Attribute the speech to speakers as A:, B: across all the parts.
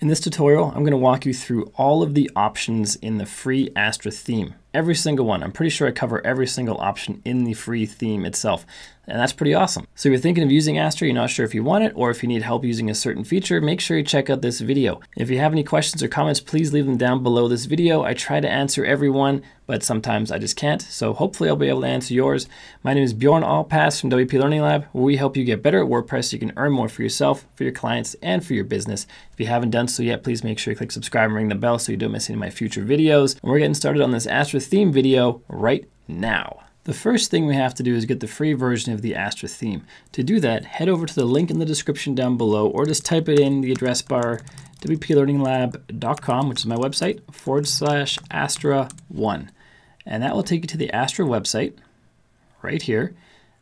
A: In this tutorial, I'm going to walk you through all of the options in the free Astra theme. Every single one. I'm pretty sure I cover every single option in the free theme itself. And that's pretty awesome. So if you're thinking of using Astra, you're not sure if you want it, or if you need help using a certain feature, make sure you check out this video. If you have any questions or comments, please leave them down below this video. I try to answer everyone, but sometimes I just can't. So hopefully I'll be able to answer yours. My name is Bjorn Allpass from WP Learning Lab, where we help you get better at WordPress so you can earn more for yourself, for your clients, and for your business. If you haven't done so yet, please make sure you click subscribe and ring the bell so you don't miss any of my future videos. And we're getting started on this Astra theme video right now. The first thing we have to do is get the free version of the Astra theme. To do that, head over to the link in the description down below or just type it in the address bar wplearninglab.com, which is my website, forward slash Astra 1. And that will take you to the Astra website right here.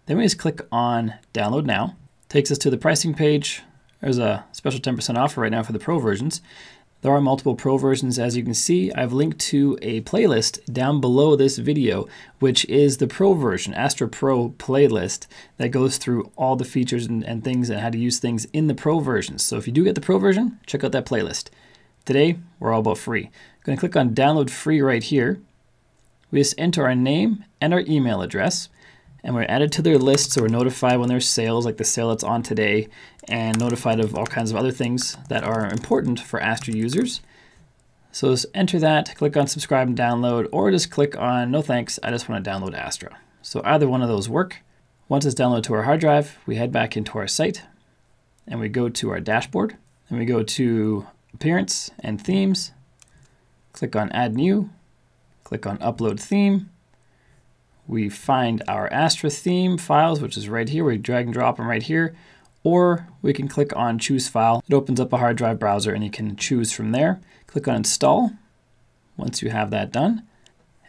A: Then we just click on download now. Takes us to the pricing page. There's a special 10% offer right now for the pro versions. There are multiple pro versions as you can see. I've linked to a playlist down below this video, which is the pro version, Astra Pro playlist that goes through all the features and, and things and how to use things in the pro versions. So if you do get the pro version, check out that playlist. Today, we're all about free. I'm gonna click on download free right here. We just enter our name and our email address and we're added to their list so we're notified when there's sales like the sale that's on today and notified of all kinds of other things that are important for Astra users. So just enter that, click on subscribe and download, or just click on no thanks, I just want to download Astra. So either one of those work. Once it's downloaded to our hard drive, we head back into our site and we go to our dashboard and we go to appearance and themes, click on add new, click on upload theme, we find our Astra theme files, which is right here. We drag and drop them right here. Or we can click on choose file. It opens up a hard drive browser and you can choose from there. Click on install once you have that done.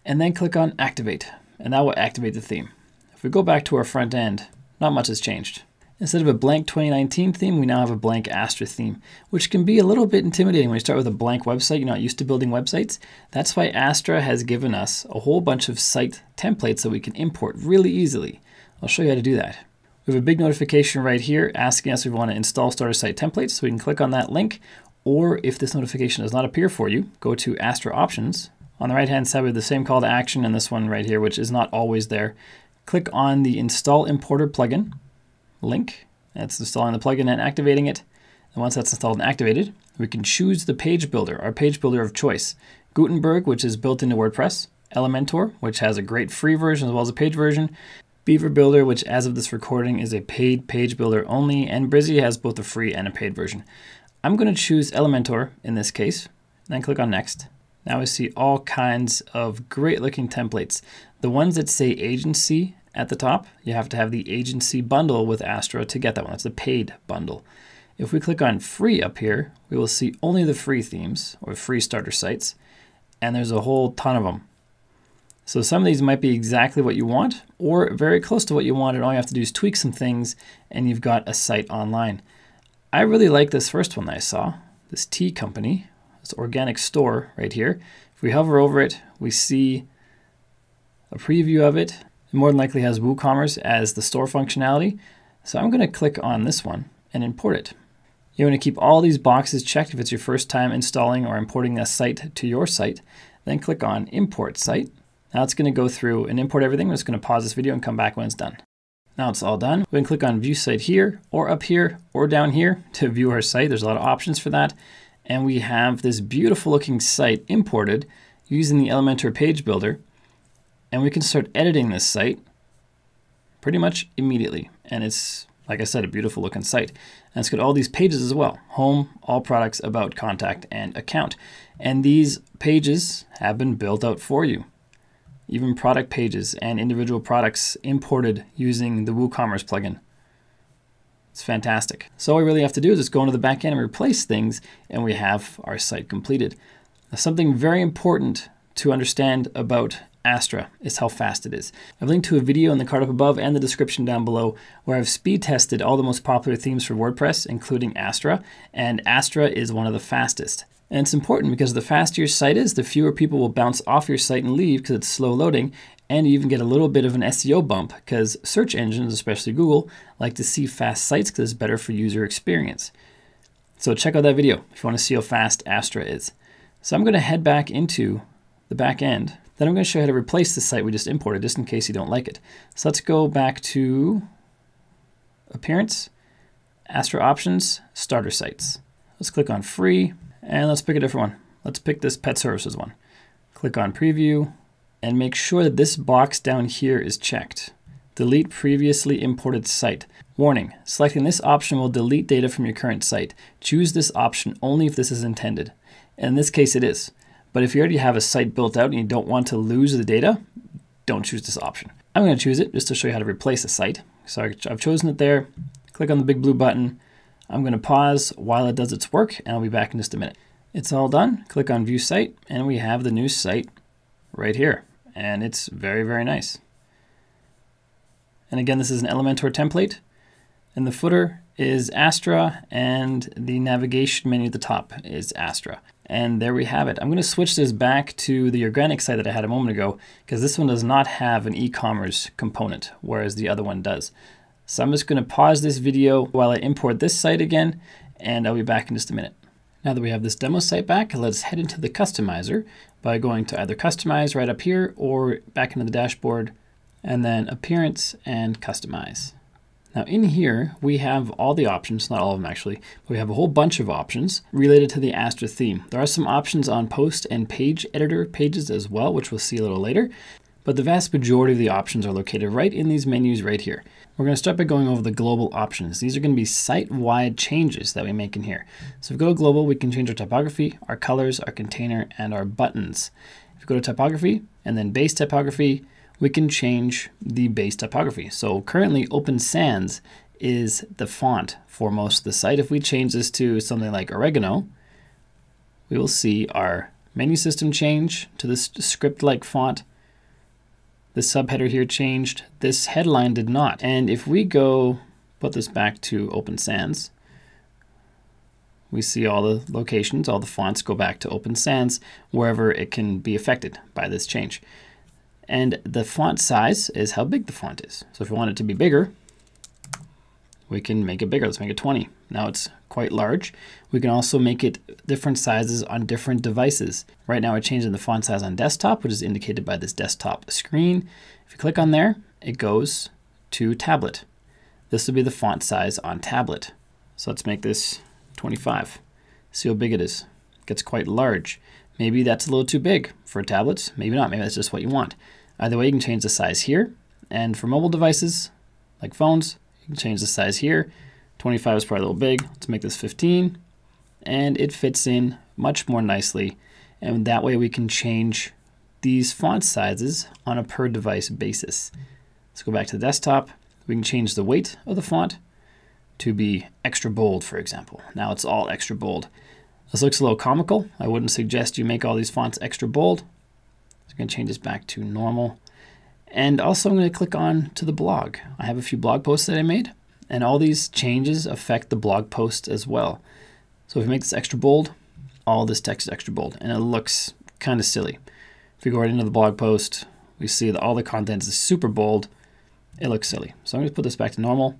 A: And then click on activate. And that will activate the theme. If we go back to our front end, not much has changed. Instead of a blank 2019 theme, we now have a blank Astra theme, which can be a little bit intimidating when you start with a blank website. You're not used to building websites. That's why Astra has given us a whole bunch of site templates that we can import really easily. I'll show you how to do that. We have a big notification right here asking us if we want to install starter site templates. So we can click on that link, or if this notification does not appear for you, go to Astra options. On the right hand side, we have the same call to action and this one right here, which is not always there. Click on the install importer plugin link. That's installing the plugin and activating it. And once that's installed and activated, we can choose the page builder, our page builder of choice. Gutenberg, which is built into WordPress, Elementor, which has a great free version as well as a paid version, Beaver Builder, which as of this recording is a paid page builder only, and Brizy has both a free and a paid version. I'm going to choose Elementor in this case, then click on Next. Now we see all kinds of great looking templates. The ones that say agency at the top, you have to have the agency bundle with Astra to get that one. That's the paid bundle. If we click on free up here, we will see only the free themes or free starter sites, and there's a whole ton of them. So some of these might be exactly what you want or very close to what you want, and all you have to do is tweak some things and you've got a site online. I really like this first one that I saw, this tea company, this organic store right here. If we hover over it, we see a preview of it, it more than likely has WooCommerce as the store functionality. So I'm going to click on this one and import it. You want to keep all these boxes checked if it's your first time installing or importing a site to your site. Then click on Import Site. Now it's going to go through and import everything. I'm just going to pause this video and come back when it's done. Now it's all done. We can click on View Site here, or up here, or down here to view our site. There's a lot of options for that. And we have this beautiful looking site imported using the Elementor Page Builder and we can start editing this site pretty much immediately. And it's, like I said, a beautiful looking site. And it's got all these pages as well. Home, all products, about, contact, and account. And these pages have been built out for you. Even product pages and individual products imported using the WooCommerce plugin. It's fantastic. So all we really have to do is just go into the backend and replace things and we have our site completed. Now, something very important to understand about Astra is how fast it is. I've linked to a video in the card up above and the description down below where I've speed tested all the most popular themes for WordPress, including Astra, and Astra is one of the fastest. And it's important because the faster your site is, the fewer people will bounce off your site and leave because it's slow loading, and you even get a little bit of an SEO bump because search engines, especially Google, like to see fast sites because it's better for user experience. So check out that video if you want to see how fast Astra is. So I'm going to head back into the back end. Then I'm going to show you how to replace the site we just imported, just in case you don't like it. So let's go back to Appearance, Astra Options, Starter Sites. Let's click on Free, and let's pick a different one. Let's pick this Pet Services one. Click on Preview, and make sure that this box down here is checked. Delete previously imported site. Warning, selecting this option will delete data from your current site. Choose this option only if this is intended. In this case, it is. But if you already have a site built out and you don't want to lose the data, don't choose this option. I'm going to choose it just to show you how to replace a site. So I've chosen it there. Click on the big blue button. I'm going to pause while it does its work and I'll be back in just a minute. It's all done. Click on view site and we have the new site right here. And it's very, very nice. And again, this is an Elementor template. And the footer is Astra and the navigation menu at the top is Astra. And there we have it. I'm going to switch this back to the organic site that I had a moment ago because this one does not have an e-commerce component, whereas the other one does. So I'm just going to pause this video while I import this site again, and I'll be back in just a minute. Now that we have this demo site back, let's head into the customizer by going to either customize right up here or back into the dashboard, and then appearance and customize. Now in here, we have all the options, not all of them actually, but we have a whole bunch of options related to the Astra theme. There are some options on post and page editor pages as well, which we'll see a little later, but the vast majority of the options are located right in these menus right here. We're going to start by going over the global options. These are going to be site-wide changes that we make in here. So if we go to global, we can change our typography, our colors, our container, and our buttons. If we go to typography and then base typography, we can change the base typography. So currently Open Sans is the font for most of the site. If we change this to something like Oregano, we will see our menu system change to this script-like font. The subheader here changed. This headline did not. And if we go put this back to Open Sans, we see all the locations, all the fonts go back to Open Sans wherever it can be affected by this change. And the font size is how big the font is. So if we want it to be bigger, we can make it bigger. Let's make it 20. Now it's quite large. We can also make it different sizes on different devices. Right now we're changing the font size on desktop, which is indicated by this desktop screen. If you click on there, it goes to tablet. This will be the font size on tablet. So let's make this 25. See how big it is. It gets quite large. Maybe that's a little too big for tablets. Maybe not. Maybe that's just what you want. Either way, you can change the size here. And for mobile devices, like phones, you can change the size here. 25 is probably a little big. Let's make this 15. And it fits in much more nicely. And that way we can change these font sizes on a per device basis. Let's go back to the desktop. We can change the weight of the font to be extra bold, for example. Now it's all extra bold. This looks a little comical. I wouldn't suggest you make all these fonts extra bold. So I'm going to change this back to normal. And also I'm going to click on to the blog. I have a few blog posts that I made, and all these changes affect the blog post as well. So if we make this extra bold, all this text is extra bold, and it looks kind of silly. If we go right into the blog post, we see that all the content is super bold. It looks silly. So I'm going to put this back to normal.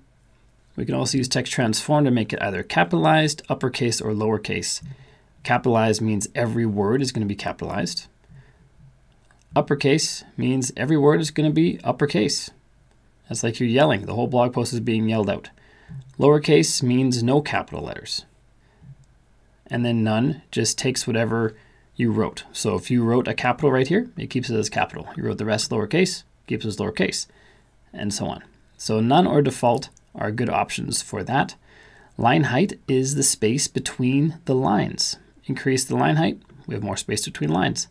A: We can also use text transform to make it either capitalized, uppercase, or lowercase. Capitalized means every word is going to be capitalized. Uppercase means every word is going to be uppercase. That's like you're yelling. The whole blog post is being yelled out. Lowercase means no capital letters. And then none just takes whatever you wrote. So if you wrote a capital right here, it keeps it as capital. You wrote the rest lowercase, keeps it as lowercase, and so on. So none or default are good options for that. Line height is the space between the lines. Increase the line height, we have more space between lines.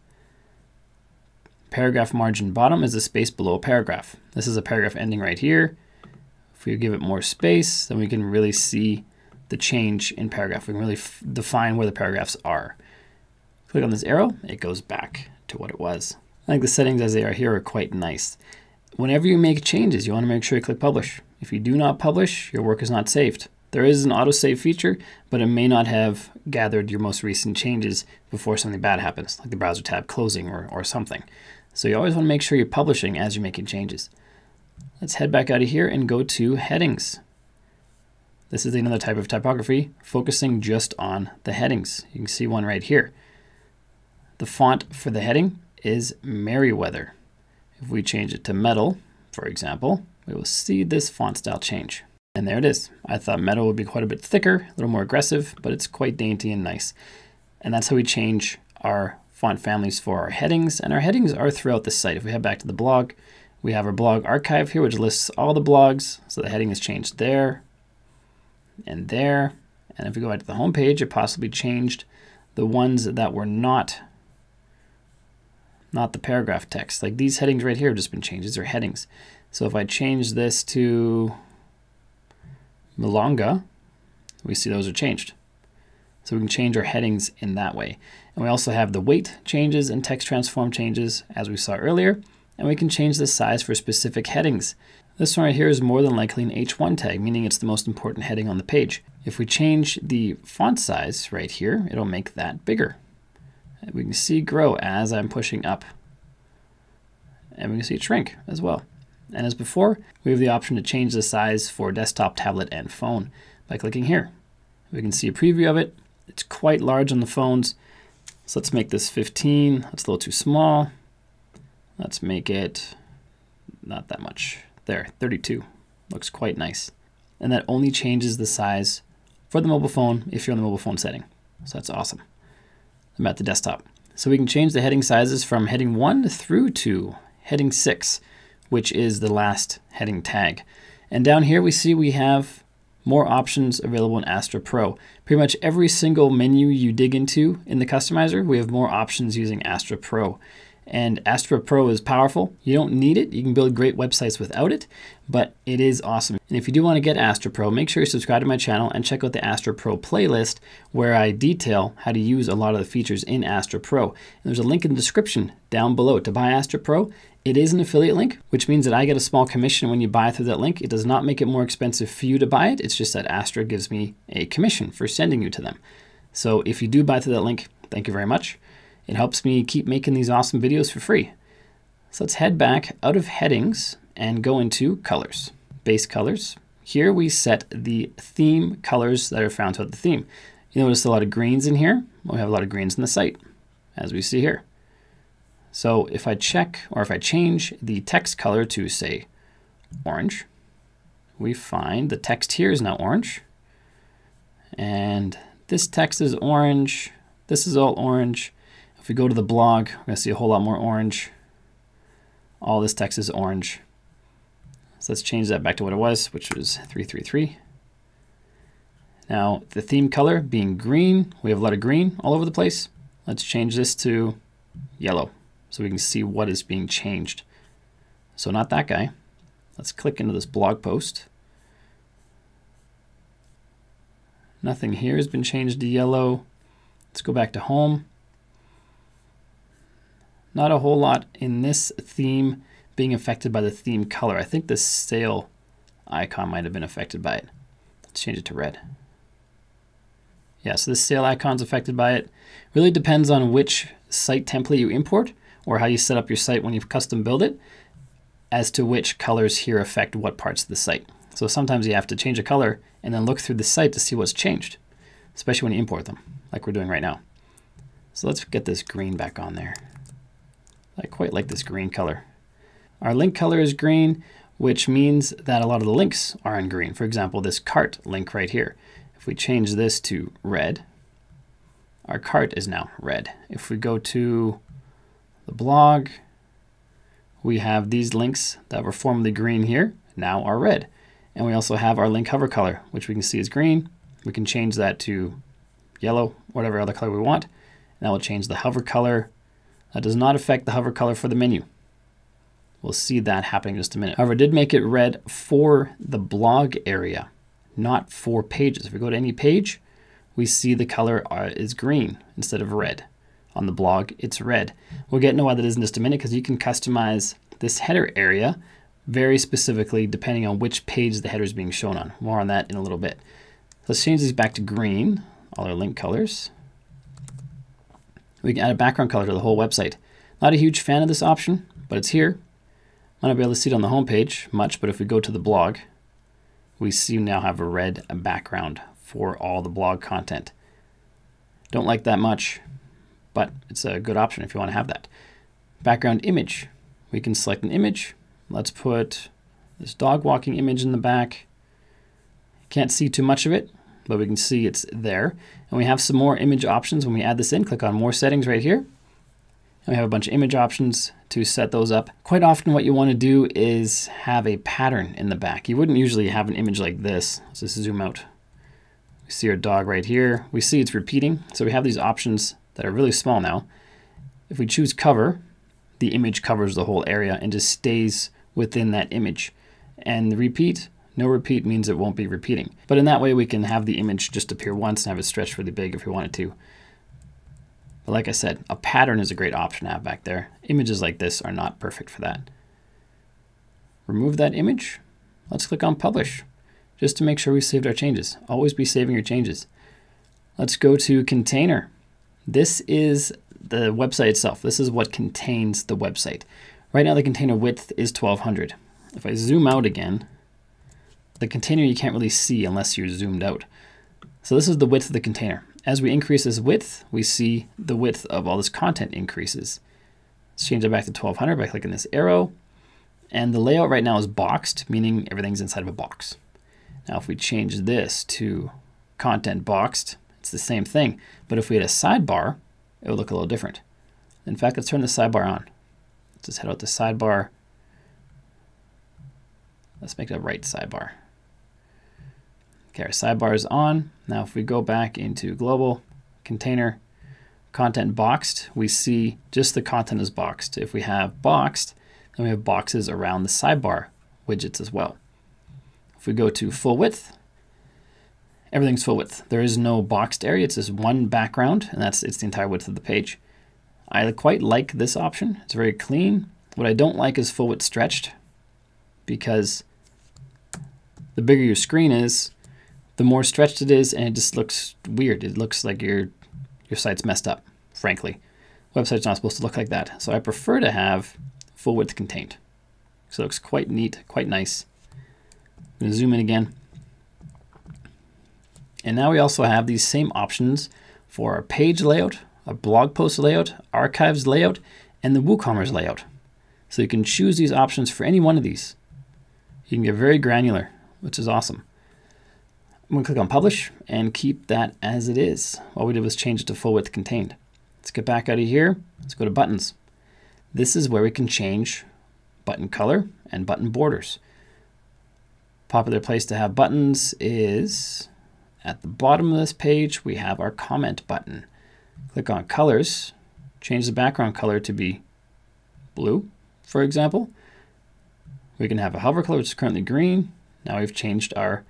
A: Paragraph margin bottom is the space below a paragraph. This is a paragraph ending right here. If we give it more space, then we can really see the change in paragraph. We can really define where the paragraphs are. Click on this arrow, it goes back to what it was. I think the settings as they are here are quite nice. Whenever you make changes, you want to make sure you click publish. If you do not publish, your work is not saved. There is an autosave feature, but it may not have gathered your most recent changes before something bad happens, like the browser tab closing or, or something. So you always want to make sure you're publishing as you're making changes. Let's head back out of here and go to headings. This is another type of typography focusing just on the headings. You can see one right here. The font for the heading is Merriweather. If we change it to metal, for example, we will see this font style change. And there it is. I thought metal would be quite a bit thicker, a little more aggressive, but it's quite dainty and nice. And that's how we change our font families for our headings. And our headings are throughout the site. If we head back to the blog, we have our blog archive here, which lists all the blogs. So the heading is changed there and there. And if we go back to the home page, it possibly changed the ones that were not not the paragraph text. Like these headings right here have just been changed. These are headings. So if I change this to Milonga, we see those are changed. So we can change our headings in that way. And we also have the weight changes and text transform changes as we saw earlier. And we can change the size for specific headings. This one right here is more than likely an H1 tag, meaning it's the most important heading on the page. If we change the font size right here, it'll make that bigger. And we can see grow as I'm pushing up. And we can see it shrink as well. And as before, we have the option to change the size for desktop, tablet, and phone by clicking here. We can see a preview of it. It's quite large on the phones. So let's make this 15. That's a little too small. Let's make it not that much. There, 32. Looks quite nice. And that only changes the size for the mobile phone if you're on the mobile phone setting. So that's awesome. I'm at the desktop. So we can change the heading sizes from heading 1 through to heading 6, which is the last heading tag. And down here we see we have more options available in Astra Pro. Pretty much every single menu you dig into in the customizer, we have more options using Astra Pro. And Astra Pro is powerful. You don't need it. You can build great websites without it, but it is awesome. And if you do want to get Astra Pro, make sure you subscribe to my channel and check out the Astra Pro playlist where I detail how to use a lot of the features in Astra Pro. And there's a link in the description down below to buy Astra Pro. It is an affiliate link, which means that I get a small commission when you buy through that link. It does not make it more expensive for you to buy it. It's just that Astra gives me a commission for sending you to them. So if you do buy through that link, thank you very much. It helps me keep making these awesome videos for free. So let's head back out of headings and go into colors, base colors. Here we set the theme colors that are found throughout the theme. You notice a lot of greens in here. Well, we have a lot of greens in the site, as we see here. So if I check or if I change the text color to say orange, we find the text here is now orange. And this text is orange. This is all orange. If we go to the blog, we're going to see a whole lot more orange. All this text is orange. So let's change that back to what it was, which was 333. Now, the theme color being green, we have a lot of green all over the place. Let's change this to yellow so we can see what is being changed. So not that guy. Let's click into this blog post. Nothing here has been changed to yellow. Let's go back to home. Not a whole lot in this theme being affected by the theme color. I think the sale icon might have been affected by it. Let's change it to red. Yeah, so this sale icon is affected by it. Really depends on which site template you import or how you set up your site when you've custom build it as to which colors here affect what parts of the site. So sometimes you have to change a color and then look through the site to see what's changed, especially when you import them, like we're doing right now. So let's get this green back on there. I quite like this green color. Our link color is green, which means that a lot of the links are in green. For example, this cart link right here. If we change this to red, our cart is now red. If we go to the blog, we have these links that were formerly green here, now are red. And we also have our link hover color, which we can see is green. We can change that to yellow, whatever other color we want. And that will change the hover color that does not affect the hover color for the menu. We'll see that happening in just a minute. However, did make it red for the blog area, not for pages. If we go to any page, we see the color uh, is green instead of red. On the blog, it's red. We'll get into why that is in just a minute because you can customize this header area very specifically depending on which page the header is being shown on. More on that in a little bit. Let's change these back to green, all our link colors. We can add a background color to the whole website. Not a huge fan of this option, but it's here. Might not be able to see it on the home page much, but if we go to the blog, we see now have a red background for all the blog content. Don't like that much, but it's a good option if you want to have that. Background image. We can select an image. Let's put this dog walking image in the back. Can't see too much of it, but we can see it's there. And we have some more image options when we add this in. Click on more settings right here. And we have a bunch of image options to set those up. Quite often what you want to do is have a pattern in the back. You wouldn't usually have an image like this. Let's just zoom out. We see our dog right here. We see it's repeating. So we have these options that are really small now. If we choose cover, the image covers the whole area and just stays within that image. And the repeat, no repeat means it won't be repeating. But in that way, we can have the image just appear once and have it stretched really big if we wanted to. But like I said, a pattern is a great option to have back there. Images like this are not perfect for that. Remove that image. Let's click on Publish, just to make sure we saved our changes. Always be saving your changes. Let's go to Container. This is the website itself. This is what contains the website. Right now the container width is 1200. If I zoom out again, the container you can't really see unless you're zoomed out. So this is the width of the container. As we increase this width, we see the width of all this content increases. Let's change it back to 1200 by clicking this arrow. And the layout right now is boxed, meaning everything's inside of a box. Now if we change this to content boxed, it's the same thing. But if we had a sidebar, it would look a little different. In fact, let's turn the sidebar on. Let's just head out to sidebar. Let's make it a right sidebar. Okay, our sidebar is on. Now if we go back into global, container, content boxed, we see just the content is boxed. If we have boxed, then we have boxes around the sidebar widgets as well. If we go to full width, everything's full width. There is no boxed area. It's just one background, and that's it's the entire width of the page. I quite like this option. It's very clean. What I don't like is full width stretched because the bigger your screen is, the more stretched it is, and it just looks weird. It looks like your your site's messed up, frankly. Website's not supposed to look like that. So I prefer to have full width contained. So it looks quite neat, quite nice. I'm to zoom in again. And now we also have these same options for our page layout, a blog post layout, archives layout, and the WooCommerce layout. So you can choose these options for any one of these. You can get very granular, which is awesome. I'm to click on Publish and keep that as it is. All we did was change it to full width contained. Let's get back out of here. Let's go to Buttons. This is where we can change button color and button borders. Popular place to have buttons is at the bottom of this page, we have our comment button. Click on colors, change the background color to be blue, for example. We can have a hover color, which is currently green. Now we've changed our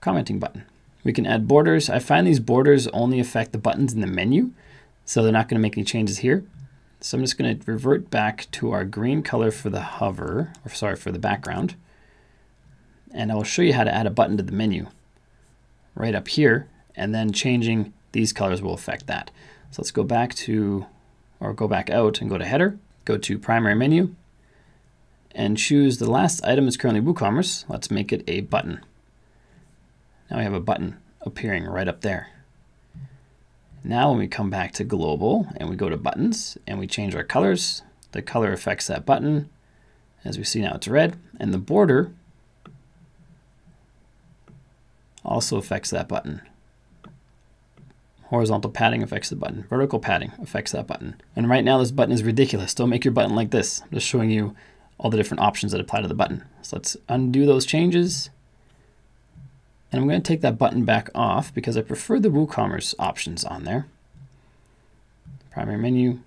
A: commenting button. We can add borders. I find these borders only affect the buttons in the menu, so they're not going to make any changes here. So I'm just going to revert back to our green color for the hover, or sorry, for the background. And I will show you how to add a button to the menu right up here, and then changing these colors will affect that. So let's go back to, or go back out and go to header, go to primary menu, and choose the last item is currently WooCommerce. Let's make it a button. Now we have a button appearing right up there. Now when we come back to global and we go to buttons and we change our colors, the color affects that button. As we see now it's red and the border also affects that button. Horizontal padding affects the button. Vertical padding affects that button. And right now this button is ridiculous. Don't make your button like this. I'm just showing you all the different options that apply to the button. So let's undo those changes and I'm going to take that button back off because I prefer the WooCommerce options on there. Primary menu,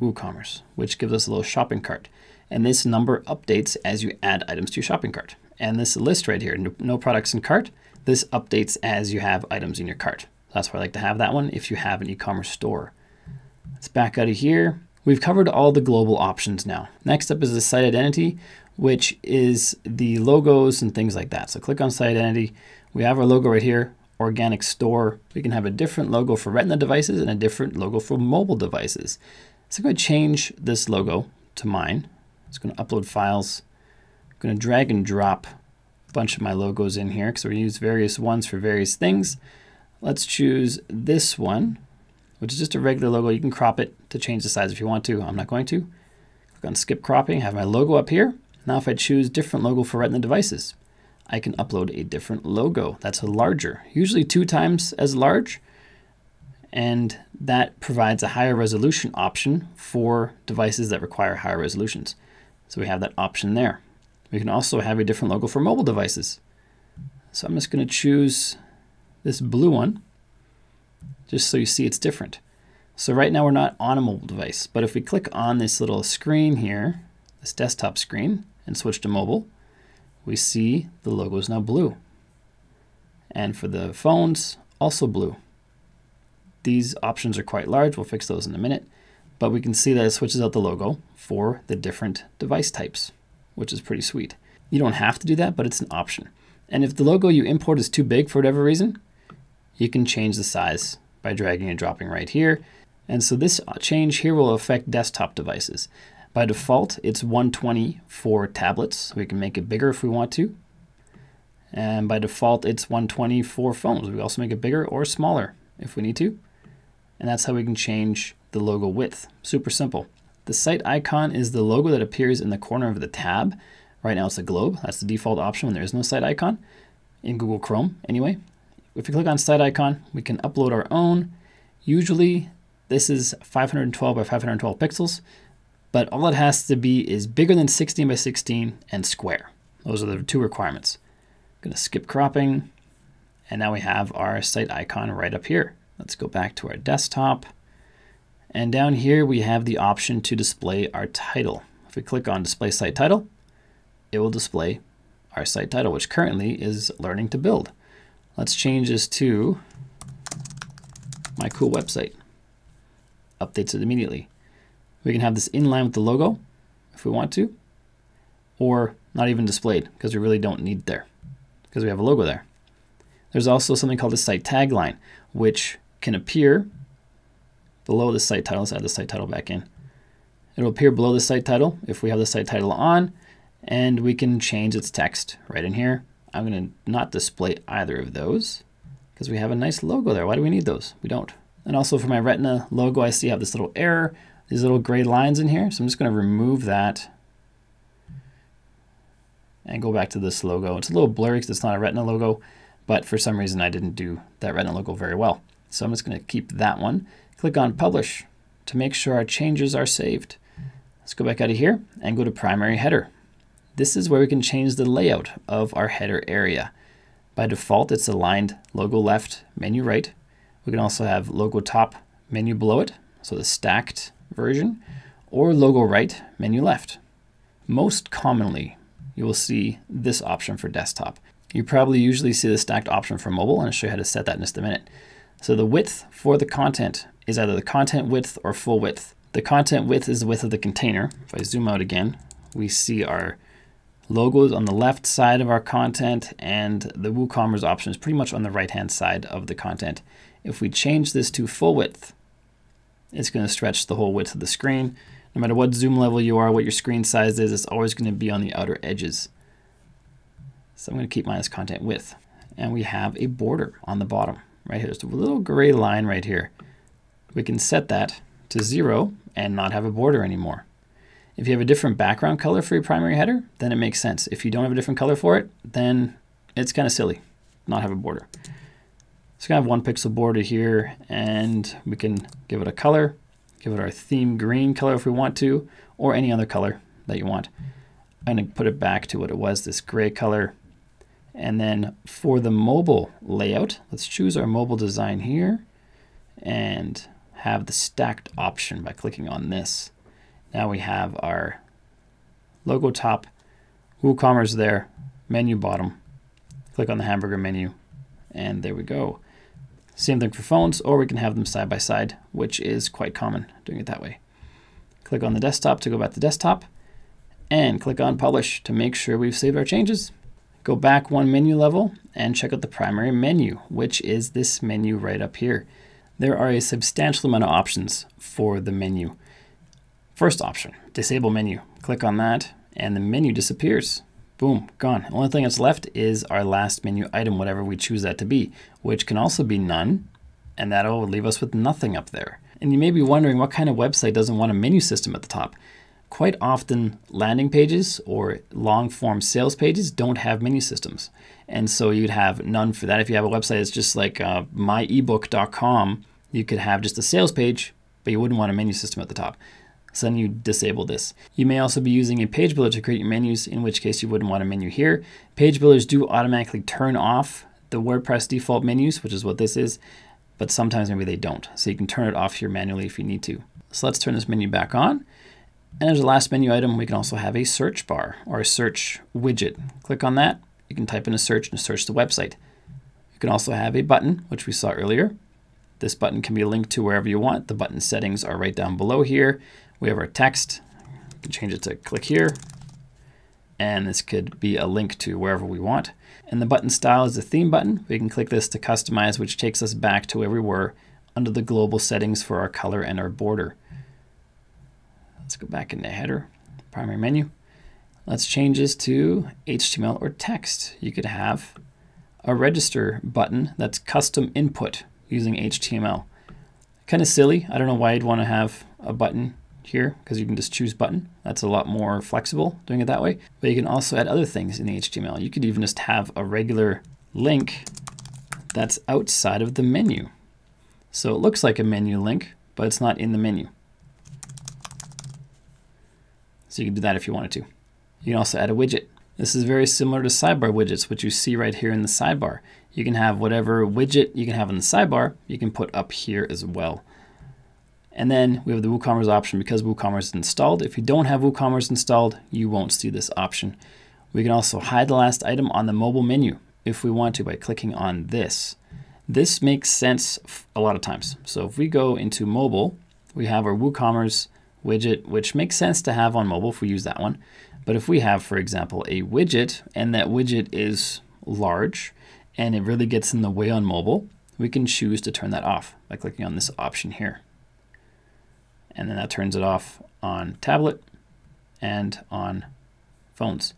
A: WooCommerce, which gives us a little shopping cart. And this number updates as you add items to your shopping cart. And this list right here, no products in cart, this updates as you have items in your cart. That's why I like to have that one if you have an e-commerce store. Let's back out of here. We've covered all the global options now. Next up is the site identity, which is the logos and things like that. So click on site identity. We have our logo right here, organic store. We can have a different logo for retina devices and a different logo for mobile devices. So I'm going to change this logo to mine. It's going to upload files. I'm going to drag and drop a bunch of my logos in here because we're going to use various ones for various things. Let's choose this one, which is just a regular logo. You can crop it to change the size if you want to. I'm not going to. Click on skip cropping, have my logo up here. Now if I choose different logo for Retina devices, I can upload a different logo that's larger, usually two times as large. And that provides a higher resolution option for devices that require higher resolutions. So we have that option there. We can also have a different logo for mobile devices. So I'm just going to choose this blue one, just so you see it's different. So right now we're not on a mobile device, but if we click on this little screen here, this desktop screen, and switch to mobile, we see the logo is now blue. And for the phones, also blue. These options are quite large. We'll fix those in a minute. But we can see that it switches out the logo for the different device types, which is pretty sweet. You don't have to do that, but it's an option. And if the logo you import is too big for whatever reason, you can change the size by dragging and dropping right here. And so this change here will affect desktop devices. By default, it's 120 for tablets. We can make it bigger if we want to. And by default, it's 120 for phones. We also make it bigger or smaller if we need to. And that's how we can change the logo width. Super simple. The site icon is the logo that appears in the corner of the tab. Right now it's a globe. That's the default option when there is no site icon in Google Chrome anyway. If we click on site icon, we can upload our own. Usually this is 512 by 512 pixels but all it has to be is bigger than 16 by 16 and square. Those are the two requirements. I'm going to skip cropping, and now we have our site icon right up here. Let's go back to our desktop. And down here we have the option to display our title. If we click on display site title, it will display our site title, which currently is learning to build. Let's change this to my cool website. Updates it immediately. We can have this in line with the logo if we want to, or not even displayed because we really don't need there because we have a logo there. There's also something called a site tagline, which can appear below the site title. Let's add the site title back in. It'll appear below the site title if we have the site title on, and we can change its text right in here. I'm going to not display either of those because we have a nice logo there. Why do we need those? We don't. And also for my Retina logo, I see I have this little error these little gray lines in here. So I'm just going to remove that and go back to this logo. It's a little blurry because it's not a Retina logo, but for some reason I didn't do that Retina logo very well. So I'm just going to keep that one. Click on Publish to make sure our changes are saved. Let's go back out of here and go to Primary Header. This is where we can change the layout of our header area. By default, it's aligned logo left, menu right. We can also have logo top, menu below it, so the stacked version, or logo right, menu left. Most commonly, you will see this option for desktop. You probably usually see the stacked option for mobile, and I'll show you how to set that in just a minute. So the width for the content is either the content width or full width. The content width is the width of the container. If I zoom out again, we see our logos on the left side of our content and the WooCommerce option is pretty much on the right hand side of the content. If we change this to full width, it's going to stretch the whole width of the screen. No matter what zoom level you are, what your screen size is, it's always going to be on the outer edges. So I'm going to keep mine as content width. And we have a border on the bottom right here. There's a little gray line right here. We can set that to zero and not have a border anymore. If you have a different background color for your primary header, then it makes sense. If you don't have a different color for it, then it's kind of silly not have a border. So gonna have one pixel border here and we can give it a color, give it our theme green color if we want to, or any other color that you want. I'm gonna put it back to what it was, this gray color. And then for the mobile layout, let's choose our mobile design here and have the stacked option by clicking on this. Now we have our logo top, WooCommerce there, menu bottom. Click on the hamburger menu, and there we go. Same thing for phones, or we can have them side by side, which is quite common doing it that way. Click on the desktop to go back to desktop, and click on Publish to make sure we've saved our changes. Go back one menu level and check out the primary menu, which is this menu right up here. There are a substantial amount of options for the menu. First option, disable menu. Click on that and the menu disappears. Boom, gone. The only thing that's left is our last menu item, whatever we choose that to be, which can also be none, and that'll leave us with nothing up there. And you may be wondering what kind of website doesn't want a menu system at the top. Quite often, landing pages or long form sales pages don't have menu systems. And so you'd have none for that. If you have a website that's just like uh, myebook.com, you could have just a sales page, but you wouldn't want a menu system at the top. So then you disable this. You may also be using a page builder to create your menus, in which case you wouldn't want a menu here. Page builders do automatically turn off the WordPress default menus, which is what this is, but sometimes maybe they don't. So you can turn it off here manually if you need to. So let's turn this menu back on. And as a last menu item, we can also have a search bar or a search widget. Click on that. You can type in a search and search the website. You can also have a button, which we saw earlier. This button can be linked to wherever you want. The button settings are right down below here. We have our text. We can change it to click here. And this could be a link to wherever we want. And the button style is the theme button. We can click this to customize, which takes us back to where we were under the global settings for our color and our border. Let's go back into header, primary menu. Let's change this to HTML or text. You could have a register button that's custom input using HTML. Kind of silly. I don't know why you'd want to have a button here because you can just choose button. That's a lot more flexible doing it that way. But you can also add other things in the HTML. You could even just have a regular link that's outside of the menu. So it looks like a menu link, but it's not in the menu. So you can do that if you wanted to. You can also add a widget. This is very similar to sidebar widgets, which you see right here in the sidebar. You can have whatever widget you can have in the sidebar, you can put up here as well. And then we have the WooCommerce option because WooCommerce is installed. If you don't have WooCommerce installed, you won't see this option. We can also hide the last item on the mobile menu if we want to by clicking on this. This makes sense a lot of times. So if we go into mobile, we have our WooCommerce widget, which makes sense to have on mobile if we use that one. But if we have, for example, a widget and that widget is large and it really gets in the way on mobile, we can choose to turn that off by clicking on this option here. And then that turns it off on tablet and on phones.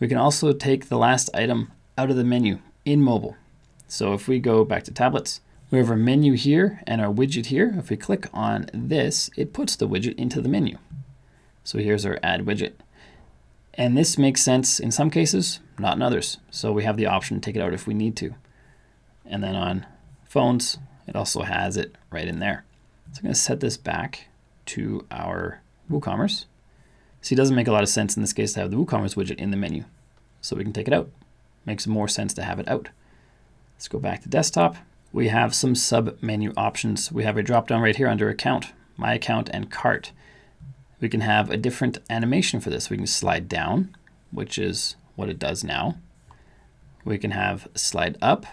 A: We can also take the last item out of the menu in mobile. So if we go back to tablets, we have our menu here and our widget here. If we click on this, it puts the widget into the menu. So here's our add widget. And this makes sense in some cases, not in others. So we have the option to take it out if we need to. And then on phones, it also has it right in there. So I'm going to set this back to our WooCommerce. See, it doesn't make a lot of sense in this case to have the WooCommerce widget in the menu. So we can take it out. Makes more sense to have it out. Let's go back to desktop. We have some sub menu options. We have a drop down right here under account, my account and cart we can have a different animation for this. We can slide down, which is what it does now. We can have slide up.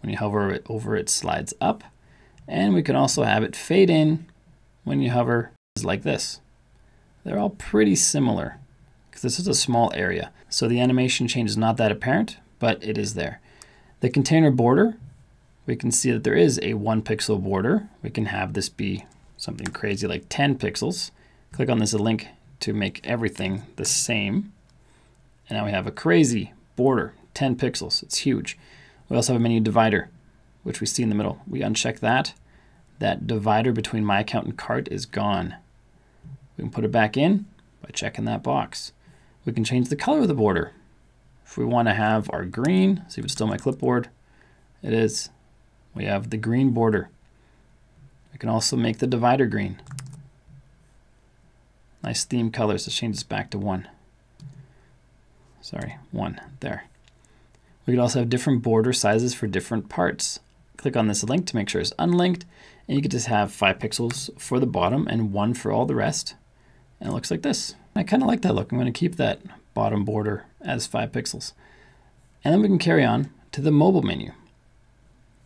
A: When you hover it over, it slides up. And we can also have it fade in when you hover like this. They're all pretty similar because this is a small area. So the animation change is not that apparent, but it is there. The container border, we can see that there is a one pixel border. We can have this be something crazy like 10 pixels. Click on this link to make everything the same. And now we have a crazy border, 10 pixels. It's huge. We also have a menu divider, which we see in the middle. We uncheck that. That divider between my account and cart is gone. We can put it back in by checking that box. We can change the color of the border. If we want to have our green, see if it's still my clipboard, it is. We have the green border. We can also make the divider green. Nice theme colors. Let's change this back to one. Sorry, one there. We could also have different border sizes for different parts. Click on this link to make sure it's unlinked, and you could just have five pixels for the bottom and one for all the rest. And it looks like this. I kind of like that look. I'm going to keep that bottom border as five pixels. And then we can carry on to the mobile menu.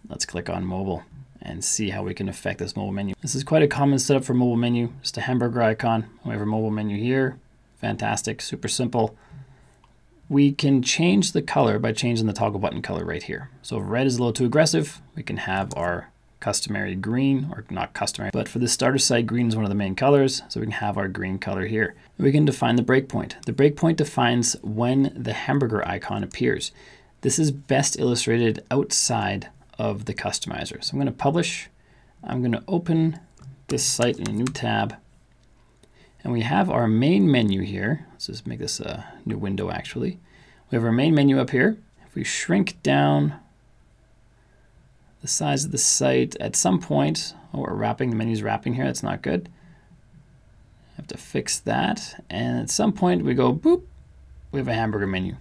A: Let's click on mobile and see how we can affect this mobile menu. This is quite a common setup for mobile menu, just a hamburger icon. We have a mobile menu here. Fantastic, super simple. We can change the color by changing the toggle button color right here. So if red is a little too aggressive, we can have our customary green, or not customary, but for the starter site, green is one of the main colors, so we can have our green color here. We can define the breakpoint. The breakpoint defines when the hamburger icon appears. This is best illustrated outside of the customizer. So I'm going to publish. I'm going to open this site in a new tab. And we have our main menu here. Let's just make this a new window actually. We have our main menu up here. If we shrink down the size of the site at some point, oh, we're wrapping, the menu's wrapping here, that's not good. I have to fix that. And at some point we go boop, we have a hamburger menu,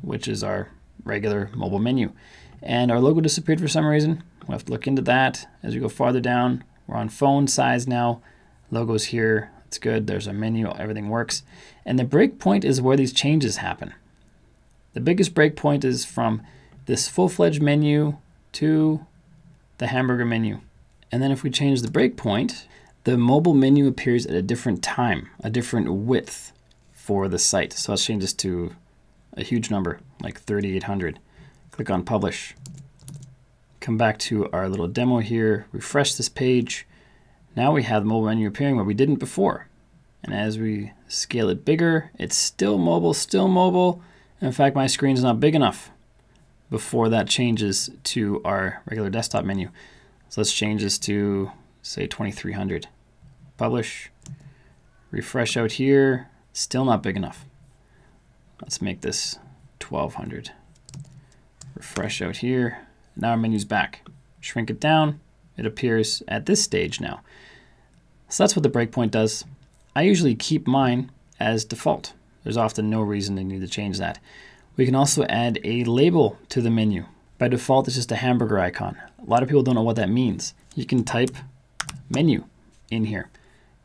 A: which is our regular mobile menu. And our logo disappeared for some reason. We'll have to look into that. As we go farther down, we're on phone size now. Logos here, it's good. There's a menu, everything works. And the breakpoint is where these changes happen. The biggest breakpoint is from this full-fledged menu to the hamburger menu. And then if we change the breakpoint, the mobile menu appears at a different time, a different width for the site. So let's change this to a huge number, like 3800. Click on publish. Come back to our little demo here, refresh this page. Now we have the mobile menu appearing where we didn't before. And as we scale it bigger, it's still mobile, still mobile. In fact, my screen is not big enough before that changes to our regular desktop menu. So let's change this to say 2300. Publish, refresh out here, still not big enough. Let's make this 1200. Refresh out here. Now our menu's back. Shrink it down. It appears at this stage now. So that's what the breakpoint does. I usually keep mine as default. There's often no reason to need to change that. We can also add a label to the menu. By default, it's just a hamburger icon. A lot of people don't know what that means. You can type menu in here.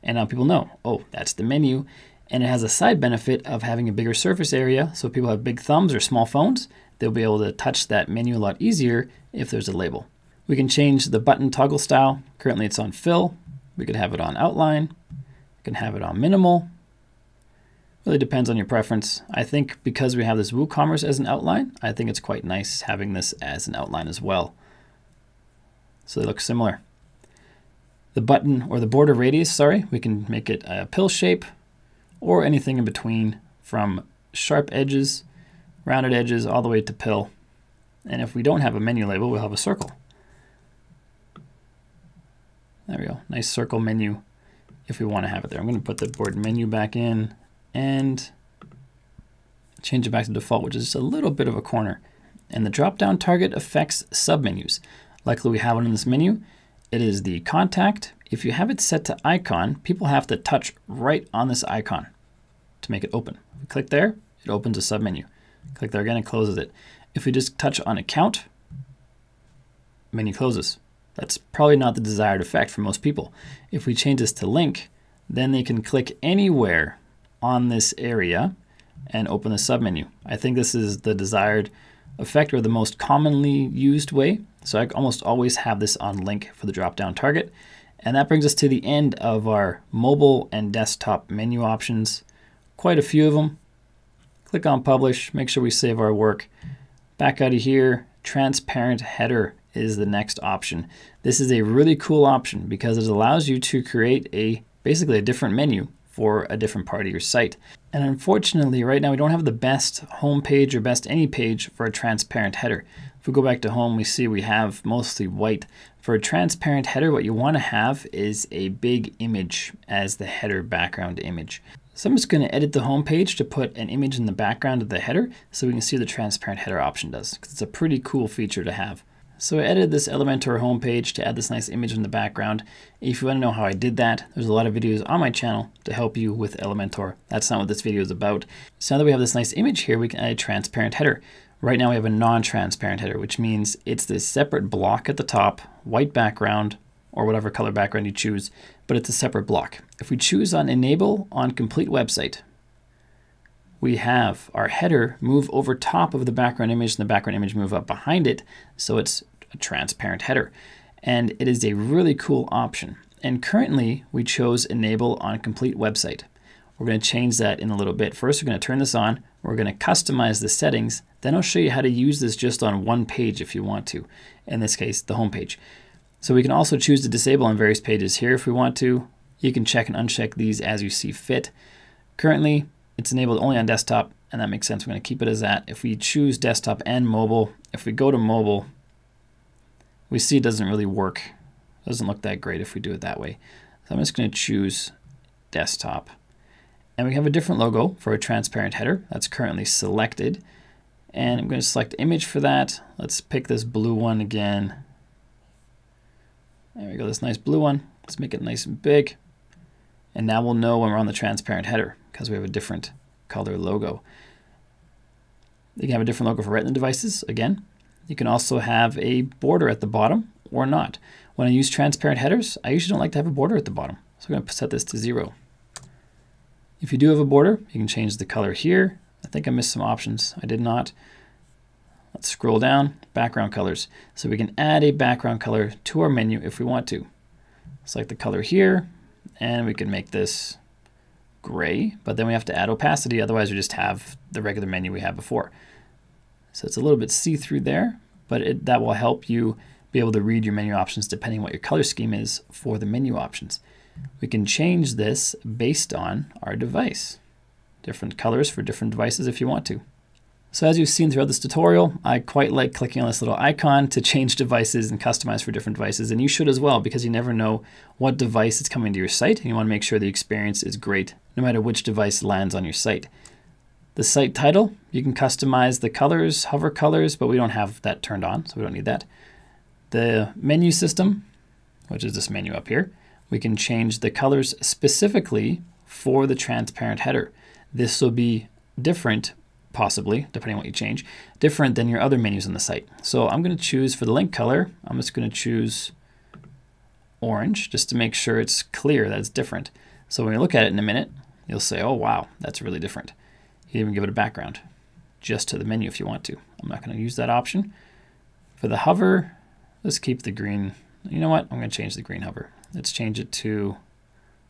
A: And now people know, oh, that's the menu. And it has a side benefit of having a bigger surface area. So people have big thumbs or small phones, they'll be able to touch that menu a lot easier if there's a label. We can change the button toggle style. Currently it's on fill. We could have it on outline. We can have it on minimal. Really depends on your preference. I think because we have this WooCommerce as an outline, I think it's quite nice having this as an outline as well. So they look similar. The button or the border radius, sorry, we can make it a pill shape or anything in between from sharp edges, rounded edges, all the way to pill. And if we don't have a menu label, we'll have a circle. There we go, nice circle menu if we want to have it there. I'm going to put the board menu back in and change it back to default, which is just a little bit of a corner. And the drop-down target affects submenus. Luckily, we have one in this menu. It is the contact. If you have it set to icon, people have to touch right on this icon to make it open. If we click there, it opens a submenu. Click there again, it closes it. If we just touch on account, menu closes. That's probably not the desired effect for most people. If we change this to link, then they can click anywhere on this area and open the submenu. I think this is the desired effect or the most commonly used way. So I almost always have this on link for the drop-down target. And that brings us to the end of our mobile and desktop menu options. Quite a few of them. Click on publish, make sure we save our work. Back out of here, transparent header is the next option. This is a really cool option because it allows you to create a basically a different menu for a different part of your site. And unfortunately, right now we don't have the best home page or best any page for a transparent header. If we go back to home, we see we have mostly white. For a transparent header, what you want to have is a big image as the header background image. So I'm just going to edit the home page to put an image in the background of the header so we can see the transparent header option does because it's a pretty cool feature to have. So I edited this Elementor homepage to add this nice image in the background. If you want to know how I did that, there's a lot of videos on my channel to help you with Elementor. That's not what this video is about. So now that we have this nice image here, we can add a transparent header. Right now we have a non-transparent header, which means it's this separate block at the top, white background, or whatever color background you choose, but it's a separate block. If we choose on enable on complete website, we have our header move over top of the background image and the background image move up behind it. So it's a transparent header. And it is a really cool option. And currently we chose enable on complete website. We're going to change that in a little bit. First, we're going to turn this on. We're going to customize the settings. Then I'll show you how to use this just on one page if you want to, in this case, the home page. So we can also choose to disable on various pages here if we want to. You can check and uncheck these as you see fit. Currently, it's enabled only on desktop, and that makes sense. We're going to keep it as that. If we choose desktop and mobile, if we go to mobile, we see it doesn't really work. It doesn't look that great if we do it that way. So I'm just going to choose desktop. And we have a different logo for a transparent header that's currently selected. And I'm going to select image for that. Let's pick this blue one again. There we go, this nice blue one. Let's make it nice and big. And now we'll know when we're on the transparent header because we have a different color logo. You can have a different logo for retina devices, again. You can also have a border at the bottom or not. When I use transparent headers, I usually don't like to have a border at the bottom. So I'm going to set this to zero. If you do have a border, you can change the color here. I think I missed some options. I did not. Let's scroll down, background colors. So we can add a background color to our menu if we want to. Select the color here, and we can make this gray, but then we have to add opacity, otherwise we just have the regular menu we had before. So it's a little bit see-through there, but it, that will help you be able to read your menu options depending what your color scheme is for the menu options. We can change this based on our device. Different colors for different devices if you want to. So as you've seen throughout this tutorial, I quite like clicking on this little icon to change devices and customize for different devices, and you should as well because you never know what device is coming to your site, and you want to make sure the experience is great no matter which device lands on your site. The site title, you can customize the colors, hover colors, but we don't have that turned on, so we don't need that. The menu system, which is this menu up here, we can change the colors specifically for the transparent header. This will be different possibly, depending on what you change, different than your other menus on the site. So I'm going to choose for the link color, I'm just going to choose orange just to make sure it's clear that it's different. So when you look at it in a minute, you'll say, oh wow, that's really different. You can even give it a background just to the menu if you want to. I'm not going to use that option. For the hover, let's keep the green. You know what? I'm going to change the green hover. Let's change it to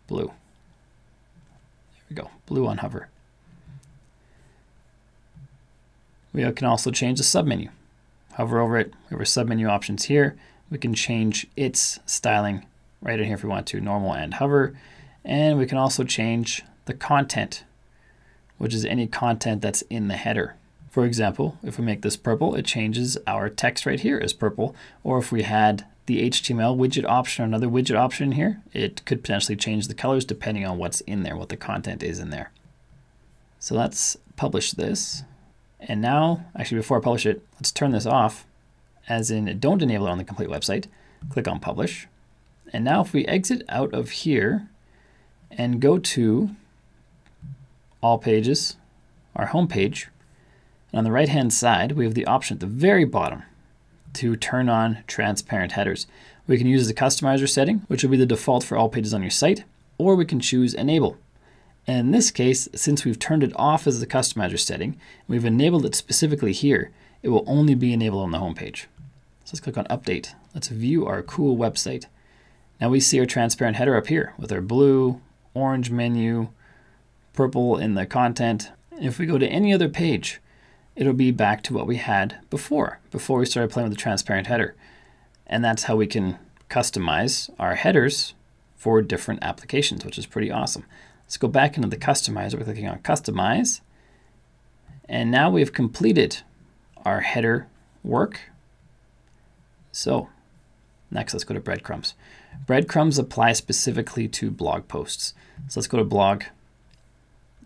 A: blue. There we go, blue on hover. We can also change the submenu. Hover over it, we have our submenu options here. We can change its styling right in here if we want to, normal and hover. And we can also change the content, which is any content that's in the header. For example, if we make this purple, it changes our text right here as purple. Or if we had the HTML widget option or another widget option here, it could potentially change the colors depending on what's in there, what the content is in there. So let's publish this. And now, actually before I publish it, let's turn this off, as in don't enable it on the complete website. Click on publish. And now if we exit out of here and go to all pages, our home page, and on the right hand side, we have the option at the very bottom to turn on transparent headers. We can use the customizer setting, which will be the default for all pages on your site, or we can choose enable. And in this case, since we've turned it off as the customizer setting, we've enabled it specifically here, it will only be enabled on the home page. So let's click on update. Let's view our cool website. Now we see our transparent header up here with our blue, orange menu, purple in the content. If we go to any other page, it'll be back to what we had before, before we started playing with the transparent header. And that's how we can customize our headers for different applications, which is pretty awesome. Let's go back into the customizer. We're clicking on customize. And now we've completed our header work. So next, let's go to breadcrumbs. Breadcrumbs apply specifically to blog posts. So let's go to blog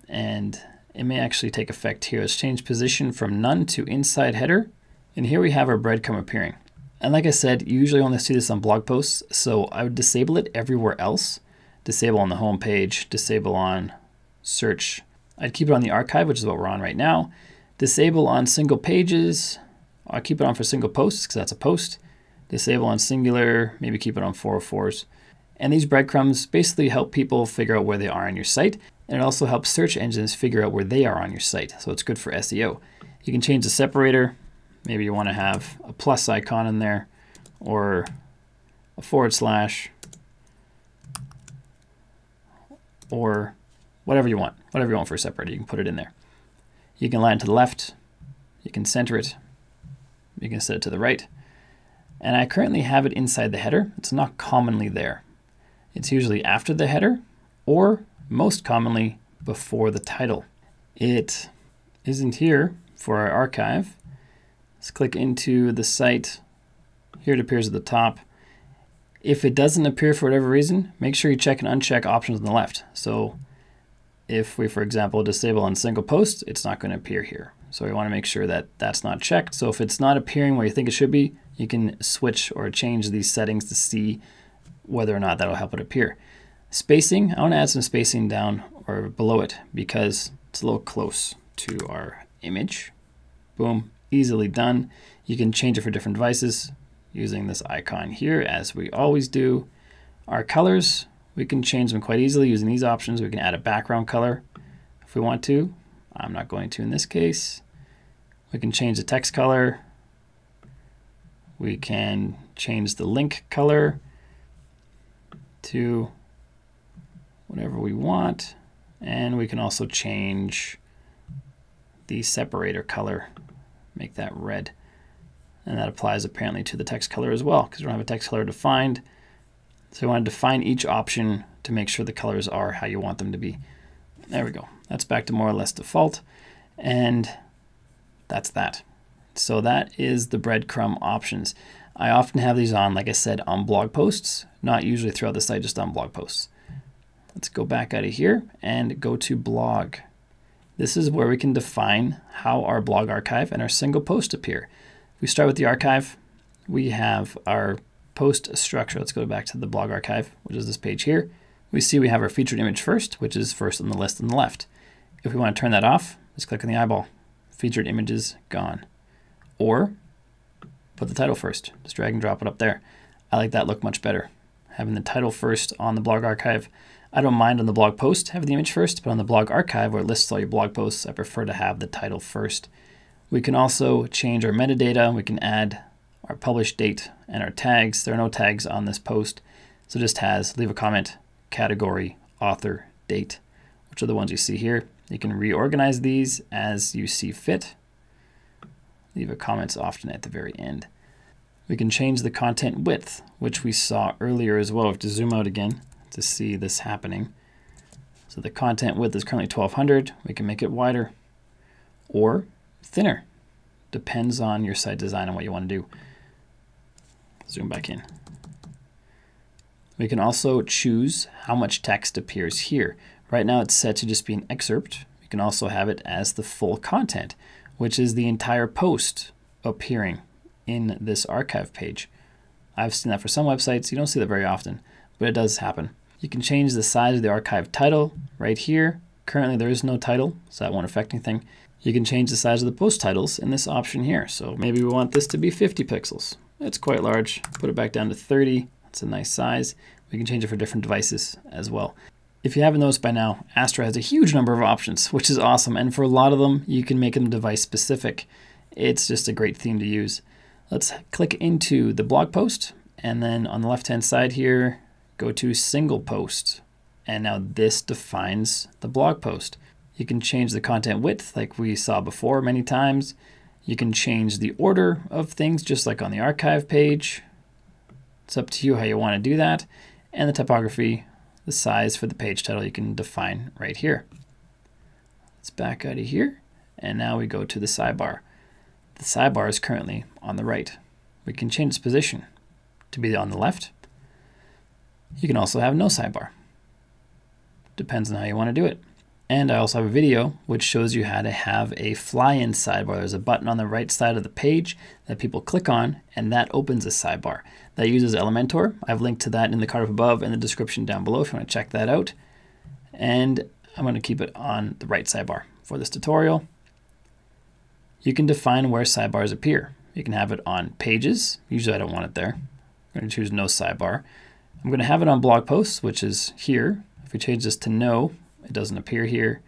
A: and it may actually take effect here. Let's change position from none to inside header. And here we have our breadcrumb appearing. And like I said, you usually only see this on blog posts, so I would disable it everywhere else disable on the home page, disable on search. I'd keep it on the archive, which is what we're on right now. Disable on single pages. I'll keep it on for single posts because that's a post. Disable on singular, maybe keep it on 404s. And these breadcrumbs basically help people figure out where they are on your site. And it also helps search engines figure out where they are on your site. So it's good for SEO. You can change the separator. Maybe you want to have a plus icon in there or a forward slash or whatever you want, whatever you want for a separator, you can put it in there. You can line to the left, You can center it. You can set it to the right. And I currently have it inside the header. It's not commonly there. It's usually after the header or most commonly before the title. It isn't here for our archive. Let's click into the site. Here it appears at the top. If it doesn't appear for whatever reason, make sure you check and uncheck options on the left. So if we, for example, disable on single post, it's not going to appear here. So we want to make sure that that's not checked. So if it's not appearing where you think it should be, you can switch or change these settings to see whether or not that'll help it appear. Spacing, I want to add some spacing down or below it because it's a little close to our image. Boom, easily done. You can change it for different devices using this icon here as we always do. Our colors, we can change them quite easily using these options. We can add a background color if we want to. I'm not going to in this case. We can change the text color. We can change the link color to whatever we want. And we can also change the separator color, make that red. And that applies apparently to the text color as well, because we don't have a text color defined. So we want to define each option to make sure the colors are how you want them to be. There we go. That's back to more or less default. And that's that. So that is the breadcrumb options. I often have these on, like I said, on blog posts, not usually throughout the site, just on blog posts. Let's go back out of here and go to blog. This is where we can define how our blog archive and our single post appear. If we start with the archive, we have our post structure. Let's go back to the blog archive, which is this page here. We see we have our featured image first, which is first on the list on the left. If we want to turn that off, just click on the eyeball. Featured images gone. Or put the title first. Just drag and drop it up there. I like that look much better. Having the title first on the blog archive. I don't mind on the blog post having the image first, but on the blog archive where it lists all your blog posts, I prefer to have the title first. We can also change our metadata. We can add our published date and our tags. There are no tags on this post, so just has leave a comment, category, author, date, which are the ones you see here. You can reorganize these as you see fit. Leave a comment often at the very end. We can change the content width, which we saw earlier as well. We have to zoom out again to see this happening. So the content width is currently 1200. We can make it wider or thinner. Depends on your site design and what you want to do. Zoom back in. We can also choose how much text appears here. Right now it's set to just be an excerpt. You can also have it as the full content, which is the entire post appearing in this archive page. I've seen that for some websites. You don't see that very often, but it does happen. You can change the size of the archive title right here. Currently there is no title, so that won't affect anything. You can change the size of the post titles in this option here. So maybe we want this to be 50 pixels. It's quite large. Put it back down to 30. It's a nice size. We can change it for different devices as well. If you haven't noticed by now, Astra has a huge number of options, which is awesome. And for a lot of them, you can make them device specific. It's just a great theme to use. Let's click into the blog post. And then on the left-hand side here, go to single post. And now this defines the blog post. You can change the content width like we saw before many times. You can change the order of things just like on the archive page. It's up to you how you want to do that. And the typography, the size for the page title you can define right here. Let's back out of here. And now we go to the sidebar. The sidebar is currently on the right. We can change its position to be on the left. You can also have no sidebar. Depends on how you want to do it. And I also have a video which shows you how to have a fly-in sidebar. There's a button on the right side of the page that people click on and that opens a sidebar. That uses Elementor. I've linked to that in the card up above and the description down below if you want to check that out. And I'm going to keep it on the right sidebar for this tutorial. You can define where sidebars appear. You can have it on pages. Usually I don't want it there. I'm going to choose no sidebar. I'm going to have it on blog posts, which is here. If we change this to no, it doesn't appear here.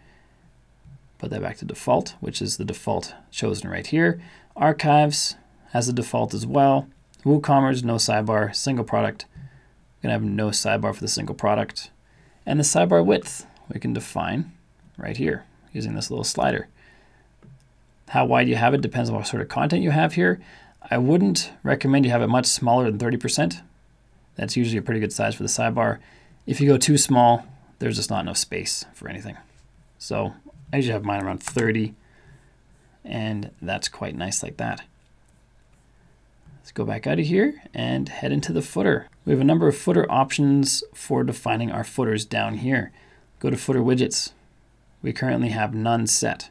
A: Put that back to default, which is the default chosen right here. Archives has a default as well. WooCommerce, no sidebar, single product. I'm gonna have no sidebar for the single product. And the sidebar width we can define right here using this little slider. How wide you have it depends on what sort of content you have here. I wouldn't recommend you have it much smaller than 30%. That's usually a pretty good size for the sidebar. If you go too small, there's just not enough space for anything. So I usually have mine around 30 and that's quite nice like that. Let's go back out of here and head into the footer. We have a number of footer options for defining our footers down here. Go to footer widgets. We currently have none set.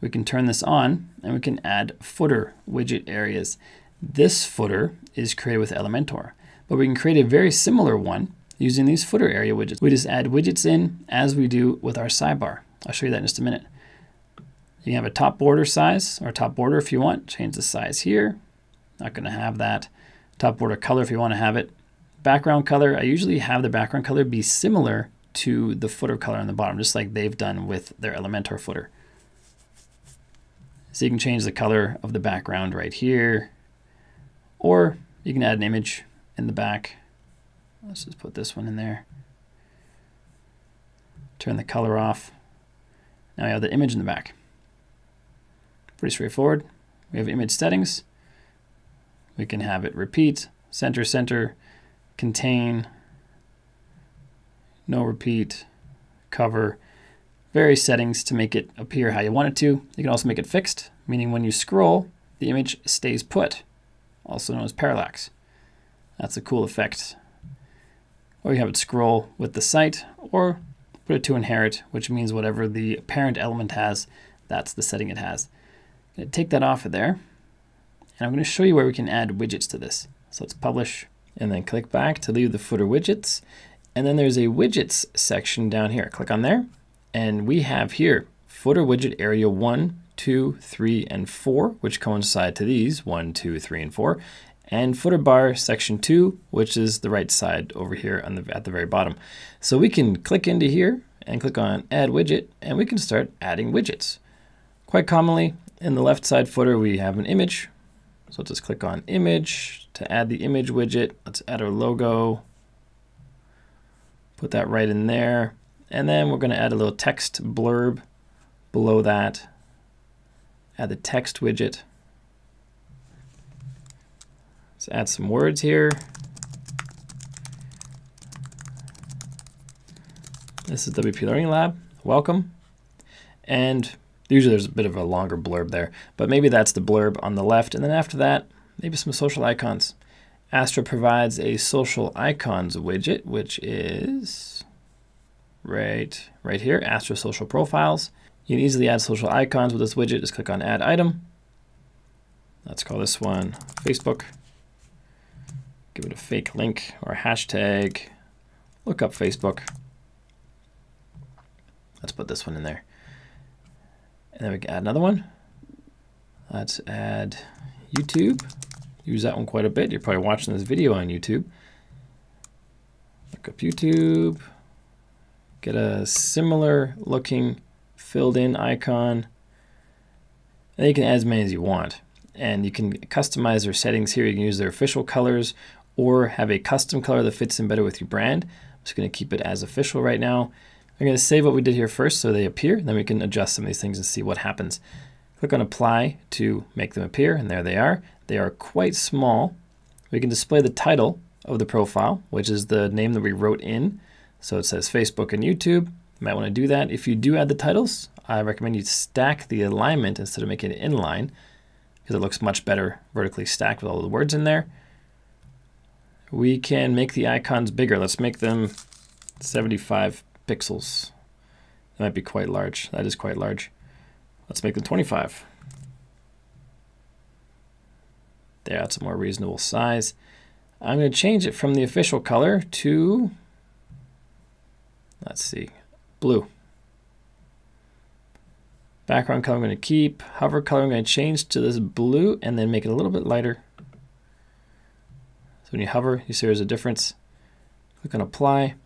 A: We can turn this on and we can add footer widget areas. This footer is created with Elementor, but we can create a very similar one using these footer area widgets. We just add widgets in as we do with our sidebar. I'll show you that in just a minute. You can have a top border size or top border if you want. Change the size here. Not going to have that. Top border color if you want to have it. Background color, I usually have the background color be similar to the footer color on the bottom, just like they've done with their Elementor footer. So you can change the color of the background right here, or you can add an image in the back. Let's just put this one in there. Turn the color off. Now we have the image in the back. Pretty straightforward. We have image settings. We can have it repeat, center, center, contain, no repeat, cover, various settings to make it appear how you want it to. You can also make it fixed, meaning when you scroll, the image stays put, also known as parallax. That's a cool effect. Or you have it scroll with the site, or put it to inherit, which means whatever the parent element has, that's the setting it has. Gonna take that off of there, and I'm going to show you where we can add widgets to this. So let's publish and then click back to leave the footer widgets. And then there's a widgets section down here. Click on there. And we have here footer widget area 1, 2, 3, and 4, which coincide to these 1, 2, 3, and 4. And footer bar section 2, which is the right side over here on the, at the very bottom. So we can click into here and click on add widget, and we can start adding widgets. Quite commonly, in the left side footer, we have an image, so let's just click on image to add the image widget. Let's add our logo. Put that right in there. And then we're going to add a little text blurb below that. Add the text widget. Let's add some words here. This is WP Learning Lab. Welcome. And Usually there's a bit of a longer blurb there, but maybe that's the blurb on the left. And then after that, maybe some social icons. Astra provides a social icons widget, which is right, right here, Astra social profiles. You can easily add social icons with this widget. Just click on add item. Let's call this one Facebook. Give it a fake link or a hashtag. Look up Facebook. Let's put this one in there. And then we can add another one. Let's add YouTube. Use that one quite a bit. You're probably watching this video on YouTube. Look up YouTube. Get a similar looking filled in icon. And you can add as many as you want. And you can customize their settings here. You can use their official colors or have a custom color that fits in better with your brand. I'm just going to keep it as official right now. I'm going to save what we did here first so they appear, then we can adjust some of these things and see what happens. Click on apply to make them appear, and there they are. They are quite small. We can display the title of the profile, which is the name that we wrote in. So it says Facebook and YouTube. You might want to do that. If you do add the titles, I recommend you stack the alignment instead of making it inline because it looks much better vertically stacked with all the words in there. We can make the icons bigger. Let's make them 75 pixels. That might be quite large. That is quite large. Let's make them 25. There, that's a more reasonable size. I'm going to change it from the official color to, let's see, blue. Background color I'm going to keep. Hover color I'm going to change to this blue and then make it a little bit lighter. When you hover, you see there's a difference. Click on apply.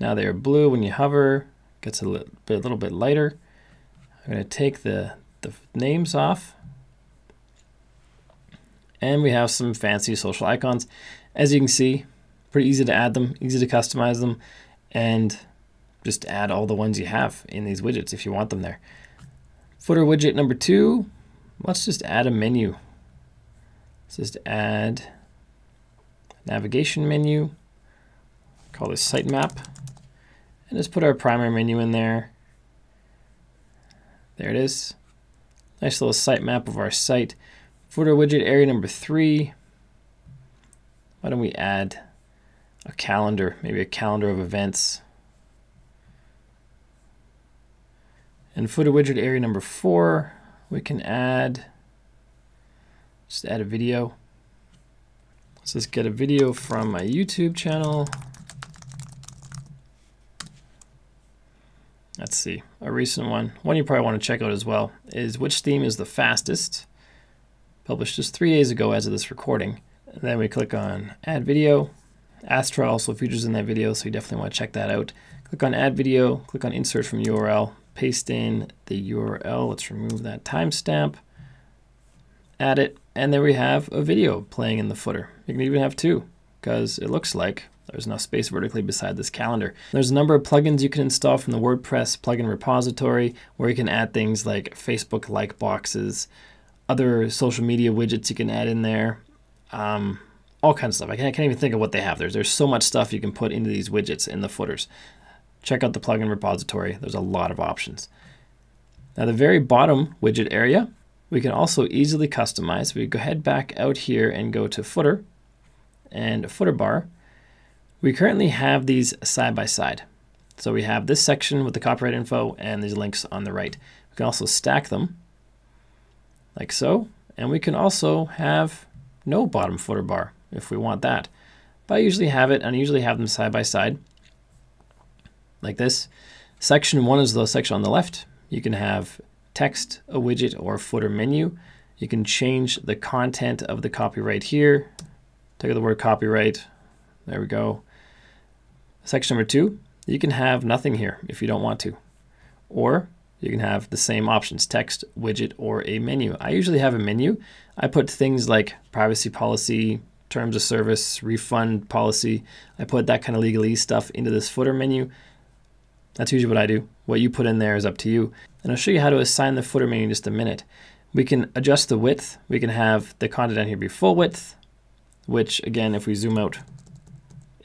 A: Now they are blue when you hover, gets a little bit, a little bit lighter. I'm going to take the, the names off. And we have some fancy social icons. As you can see, pretty easy to add them, easy to customize them, and just add all the ones you have in these widgets if you want them there. Footer widget number two, let's just add a menu. Let's just add navigation menu, call this sitemap, and just put our primary menu in there. There it is. Nice little sitemap of our site. Footer widget area number three. Why don't we add a calendar, maybe a calendar of events. And footer widget area number four, we can add, just add a video. Let's just get a video from my YouTube channel. Let's see, a recent one. One you probably want to check out as well is which theme is the fastest. Published just three days ago as of this recording. And then we click on add video. Astra also features in that video, so you definitely want to check that out. Click on add video, click on insert from URL, paste in the URL. Let's remove that timestamp, add it, and there we have a video playing in the footer. You can even have two because it looks like there's enough space vertically beside this calendar. There's a number of plugins you can install from the WordPress plugin repository where you can add things like Facebook like boxes, other social media widgets you can add in there, um, all kinds of stuff. I can't, I can't even think of what they have. There's, there's so much stuff you can put into these widgets in the footers. Check out the plugin repository. There's a lot of options. Now the very bottom widget area, we can also easily customize. We go head back out here and go to footer and footer bar. We currently have these side by side. So we have this section with the copyright info and these links on the right. We can also stack them like so. And we can also have no bottom footer bar if we want that. But I usually have it and I usually have them side by side like this. Section one is the section on the left. You can have text, a widget, or a footer menu. You can change the content of the copyright here. Take out the word copyright. There we go. Section number two, you can have nothing here if you don't want to. Or you can have the same options, text, widget, or a menu. I usually have a menu. I put things like privacy policy, terms of service, refund policy. I put that kind of legalese stuff into this footer menu. That's usually what I do. What you put in there is up to you. And I'll show you how to assign the footer menu in just a minute. We can adjust the width. We can have the content down here be full width, which again, if we zoom out,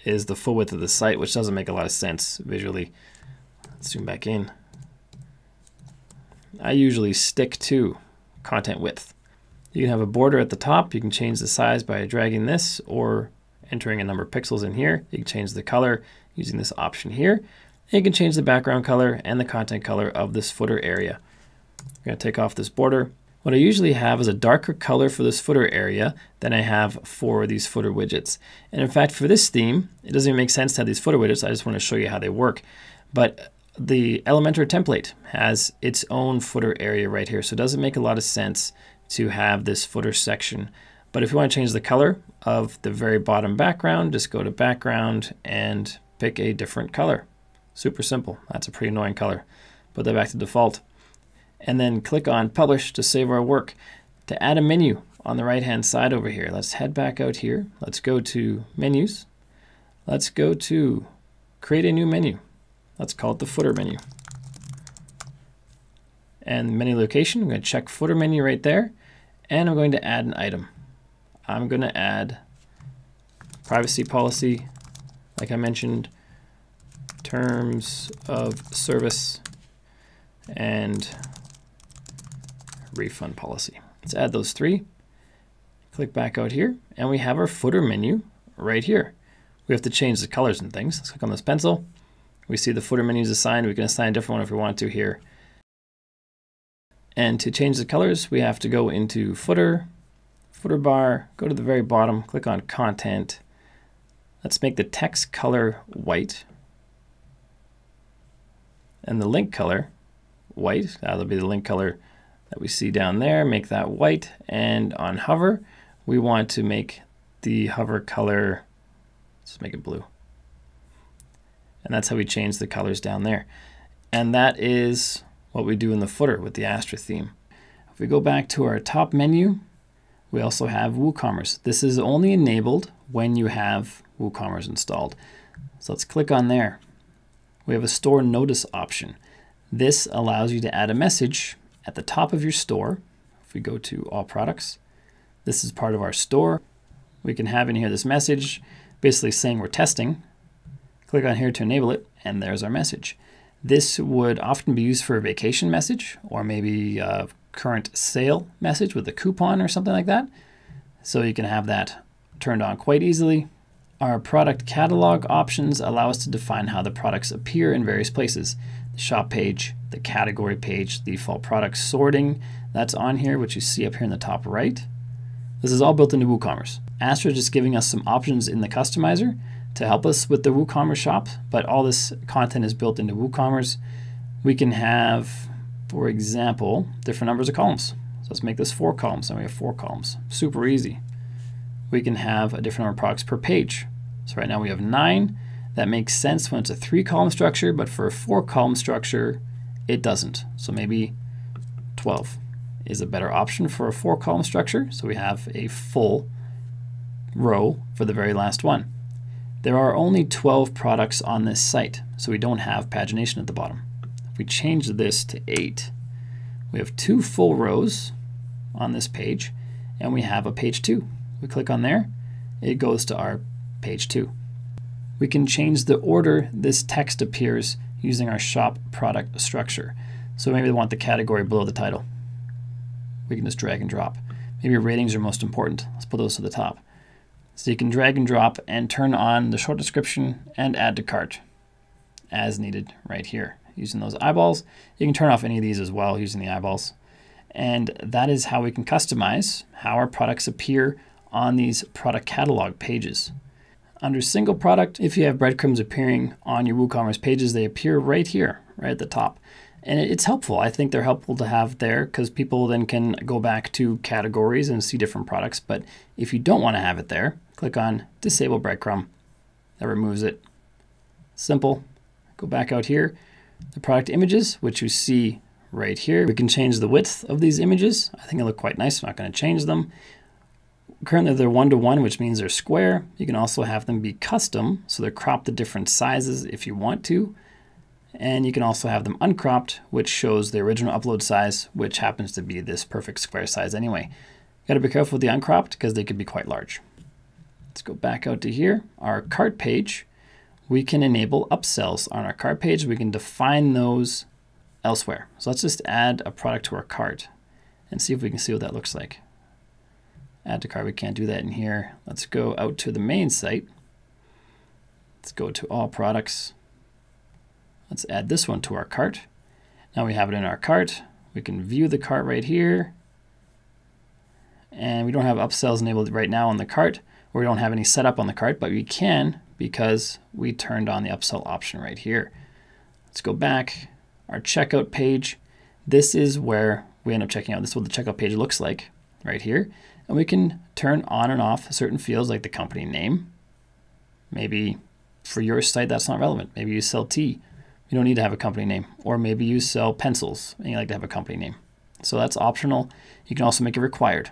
A: is the full width of the site, which doesn't make a lot of sense visually. Let's zoom back in. I usually stick to content width. You can have a border at the top. You can change the size by dragging this or entering a number of pixels in here. You can change the color using this option here. And you can change the background color and the content color of this footer area. I'm going to take off this border. What I usually have is a darker color for this footer area than I have for these footer widgets. And in fact, for this theme, it doesn't even make sense to have these footer widgets. I just want to show you how they work. But the Elementor template has its own footer area right here. So it doesn't make a lot of sense to have this footer section. But if you want to change the color of the very bottom background, just go to background and pick a different color. Super simple. That's a pretty annoying color. Put that back to default. And then click on publish to save our work. To add a menu on the right hand side over here, let's head back out here. Let's go to menus. Let's go to create a new menu. Let's call it the footer menu. And the menu location, I'm going to check footer menu right there. And I'm going to add an item. I'm going to add privacy policy, like I mentioned, terms of service, and refund policy. Let's add those three. Click back out here, and we have our footer menu right here. We have to change the colors and things. Let's click on this pencil. We see the footer menu is assigned. We can assign a different one if we want to here. And to change the colors, we have to go into footer, footer bar, go to the very bottom, click on content. Let's make the text color white. And the link color white. That'll be the link color that we see down there. Make that white. And on hover, we want to make the hover color, let's make it blue. And that's how we change the colors down there. And that is what we do in the footer with the Astra theme. If we go back to our top menu, we also have WooCommerce. This is only enabled when you have WooCommerce installed. So let's click on there. We have a store notice option. This allows you to add a message at the top of your store, if we go to all products, this is part of our store. We can have in here this message basically saying we're testing. Click on here to enable it, and there's our message. This would often be used for a vacation message or maybe a current sale message with a coupon or something like that. So you can have that turned on quite easily. Our product catalog options allow us to define how the products appear in various places. The shop page, the category page, the default product sorting, that's on here, which you see up here in the top right. This is all built into WooCommerce. Astra is just giving us some options in the customizer to help us with the WooCommerce shop, but all this content is built into WooCommerce. We can have, for example, different numbers of columns. So let's make this four columns, and we have four columns. Super easy. We can have a different number of products per page. So right now we have nine. That makes sense when it's a three column structure, but for a four column structure, it doesn't. So maybe 12 is a better option for a four column structure. So we have a full row for the very last one. There are only 12 products on this site, so we don't have pagination at the bottom. If we change this to 8, we have two full rows on this page, and we have a page 2. We click on there, it goes to our page 2. We can change the order this text appears using our shop product structure. So maybe we want the category below the title. We can just drag and drop. Maybe ratings are most important. Let's put those to the top. So you can drag and drop and turn on the short description and add to cart as needed right here. Using those eyeballs, you can turn off any of these as well using the eyeballs. And that is how we can customize how our products appear on these product catalog pages. Under single product, if you have breadcrumbs appearing on your WooCommerce pages, they appear right here, right at the top. And it's helpful. I think they're helpful to have there because people then can go back to categories and see different products. But if you don't want to have it there, click on disable breadcrumb. That removes it. Simple. Go back out here. The product images, which you see right here. We can change the width of these images. I think they look quite nice. I'm not going to change them. Currently they're one-to-one, -one, which means they're square. You can also have them be custom, so they're cropped to different sizes if you want to. And you can also have them uncropped, which shows the original upload size, which happens to be this perfect square size anyway. Got to be careful with the uncropped because they could be quite large. Let's go back out to here. Our cart page, we can enable upsells on our cart page. We can define those elsewhere. So let's just add a product to our cart and see if we can see what that looks like. Add to cart, we can't do that in here. Let's go out to the main site. Let's go to all products. Let's add this one to our cart. Now we have it in our cart. We can view the cart right here. And we don't have upsells enabled right now on the cart or we don't have any setup on the cart, but we can because we turned on the upsell option right here. Let's go back. Our checkout page. This is where we end up checking out. This is what the checkout page looks like right here. And we can turn on and off certain fields like the company name. Maybe for your site, that's not relevant. Maybe you sell tea. You don't need to have a company name. Or maybe you sell pencils and you like to have a company name. So that's optional. You can also make it required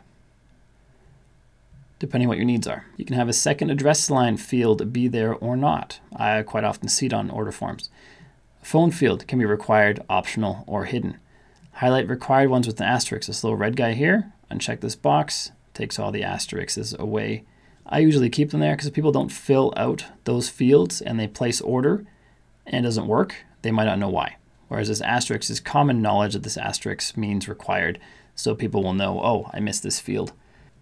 A: depending what your needs are. You can have a second address line field be there or not. I quite often see it on order forms. Phone field can be required, optional, or hidden. Highlight required ones with an asterisk. This little red guy here, uncheck this box, takes all the asterisks away. I usually keep them there because if people don't fill out those fields and they place order and it doesn't work, they might not know why. Whereas this asterisk is common knowledge that this asterisk means required, so people will know, oh, I missed this field.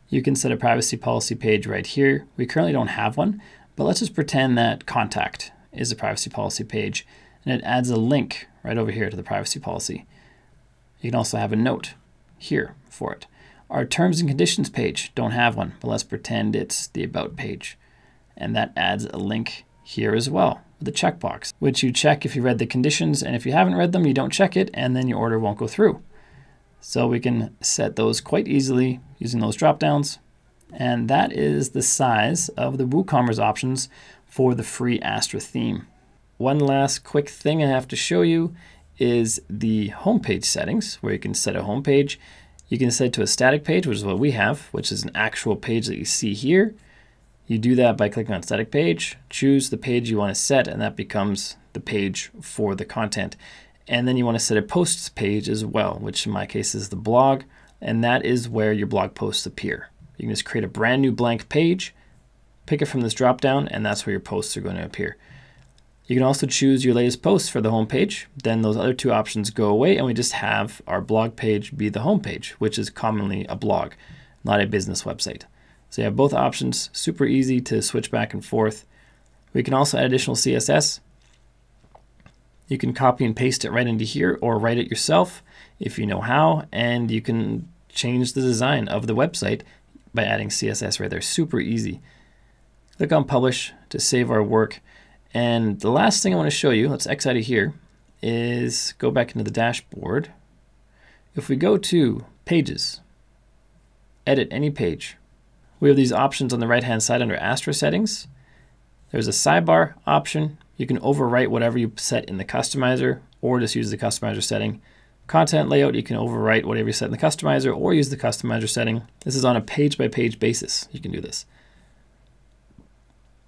A: You can set a privacy policy page right here. We currently don't have one, but let's just pretend that contact is a privacy policy page and it adds a link right over here to the privacy policy. You can also have a note here for it. Our terms and conditions page don't have one, but let's pretend it's the about page. And that adds a link here as well with a checkbox, which you check if you read the conditions, and if you haven't read them, you don't check it, and then your order won't go through. So we can set those quite easily using those drop downs. And that is the size of the WooCommerce options for the free Astra theme. One last quick thing I have to show you is the homepage settings where you can set a homepage. You can set it to a static page, which is what we have, which is an actual page that you see here. You do that by clicking on static page, choose the page you want to set, and that becomes the page for the content. And then you want to set a posts page as well, which in my case is the blog. And that is where your blog posts appear. You can just create a brand new blank page, pick it from this dropdown, and that's where your posts are going to appear. You can also choose your latest posts for the home page. Then those other two options go away and we just have our blog page be the home page, which is commonly a blog, not a business website. So you have both options, super easy to switch back and forth. We can also add additional CSS. You can copy and paste it right into here or write it yourself if you know how, and you can change the design of the website by adding CSS right there. Super easy. Click on publish to save our work. And the last thing I want to show you, let's X out of here, is go back into the dashboard. If we go to pages, edit any page, we have these options on the right hand side under Astra settings. There's a sidebar option. You can overwrite whatever you set in the customizer or just use the customizer setting. Content layout, you can overwrite whatever you set in the customizer or use the customizer setting. This is on a page by page basis. You can do this.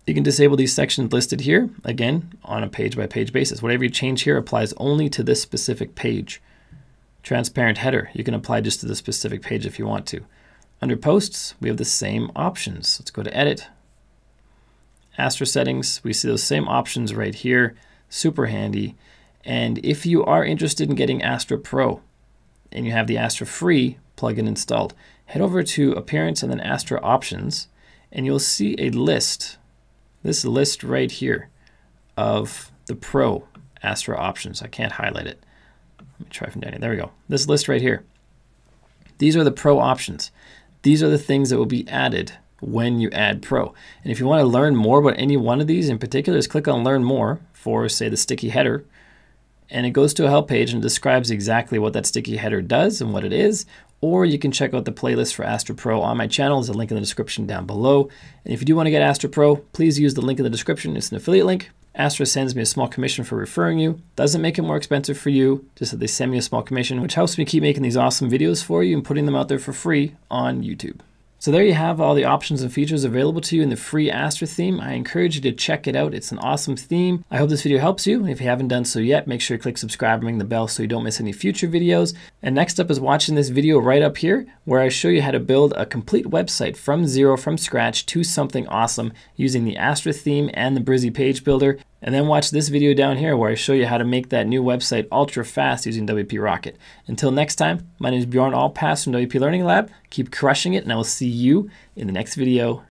A: You can disable these sections listed here, again, on a page-by-page -page basis. Whatever you change here applies only to this specific page. Transparent header, you can apply just to the specific page if you want to. Under posts, we have the same options. Let's go to edit. Astra settings, we see those same options right here, super handy. And if you are interested in getting Astra Pro and you have the Astra Free plugin installed, head over to Appearance and then Astra Options, and you'll see a list this list right here of the Pro Astra options. I can't highlight it. Let me try from down here. There we go. This list right here. These are the Pro options. These are the things that will be added when you add Pro. And if you want to learn more about any one of these in particular, just click on Learn More for, say, the sticky header. And it goes to a help page and describes exactly what that sticky header does and what it is, or you can check out the playlist for Astra Pro on my channel. There's a link in the description down below. And if you do want to get Astra Pro, please use the link in the description. It's an affiliate link. Astra sends me a small commission for referring you. Doesn't make it more expensive for you, just that they send me a small commission, which helps me keep making these awesome videos for you and putting them out there for free on YouTube. So there you have all the options and features available to you in the free Astra theme. I encourage you to check it out. It's an awesome theme. I hope this video helps you. If you haven't done so yet, make sure you click subscribe and ring the bell so you don't miss any future videos. And next up is watching this video right up here where I show you how to build a complete website from zero, from scratch to something awesome using the Astra theme and the Brizy page builder. And then watch this video down here where I show you how to make that new website ultra fast using WP Rocket. Until next time, my name is Bjorn Allpas from WP Learning Lab. Keep crushing it and I will see you in the next video.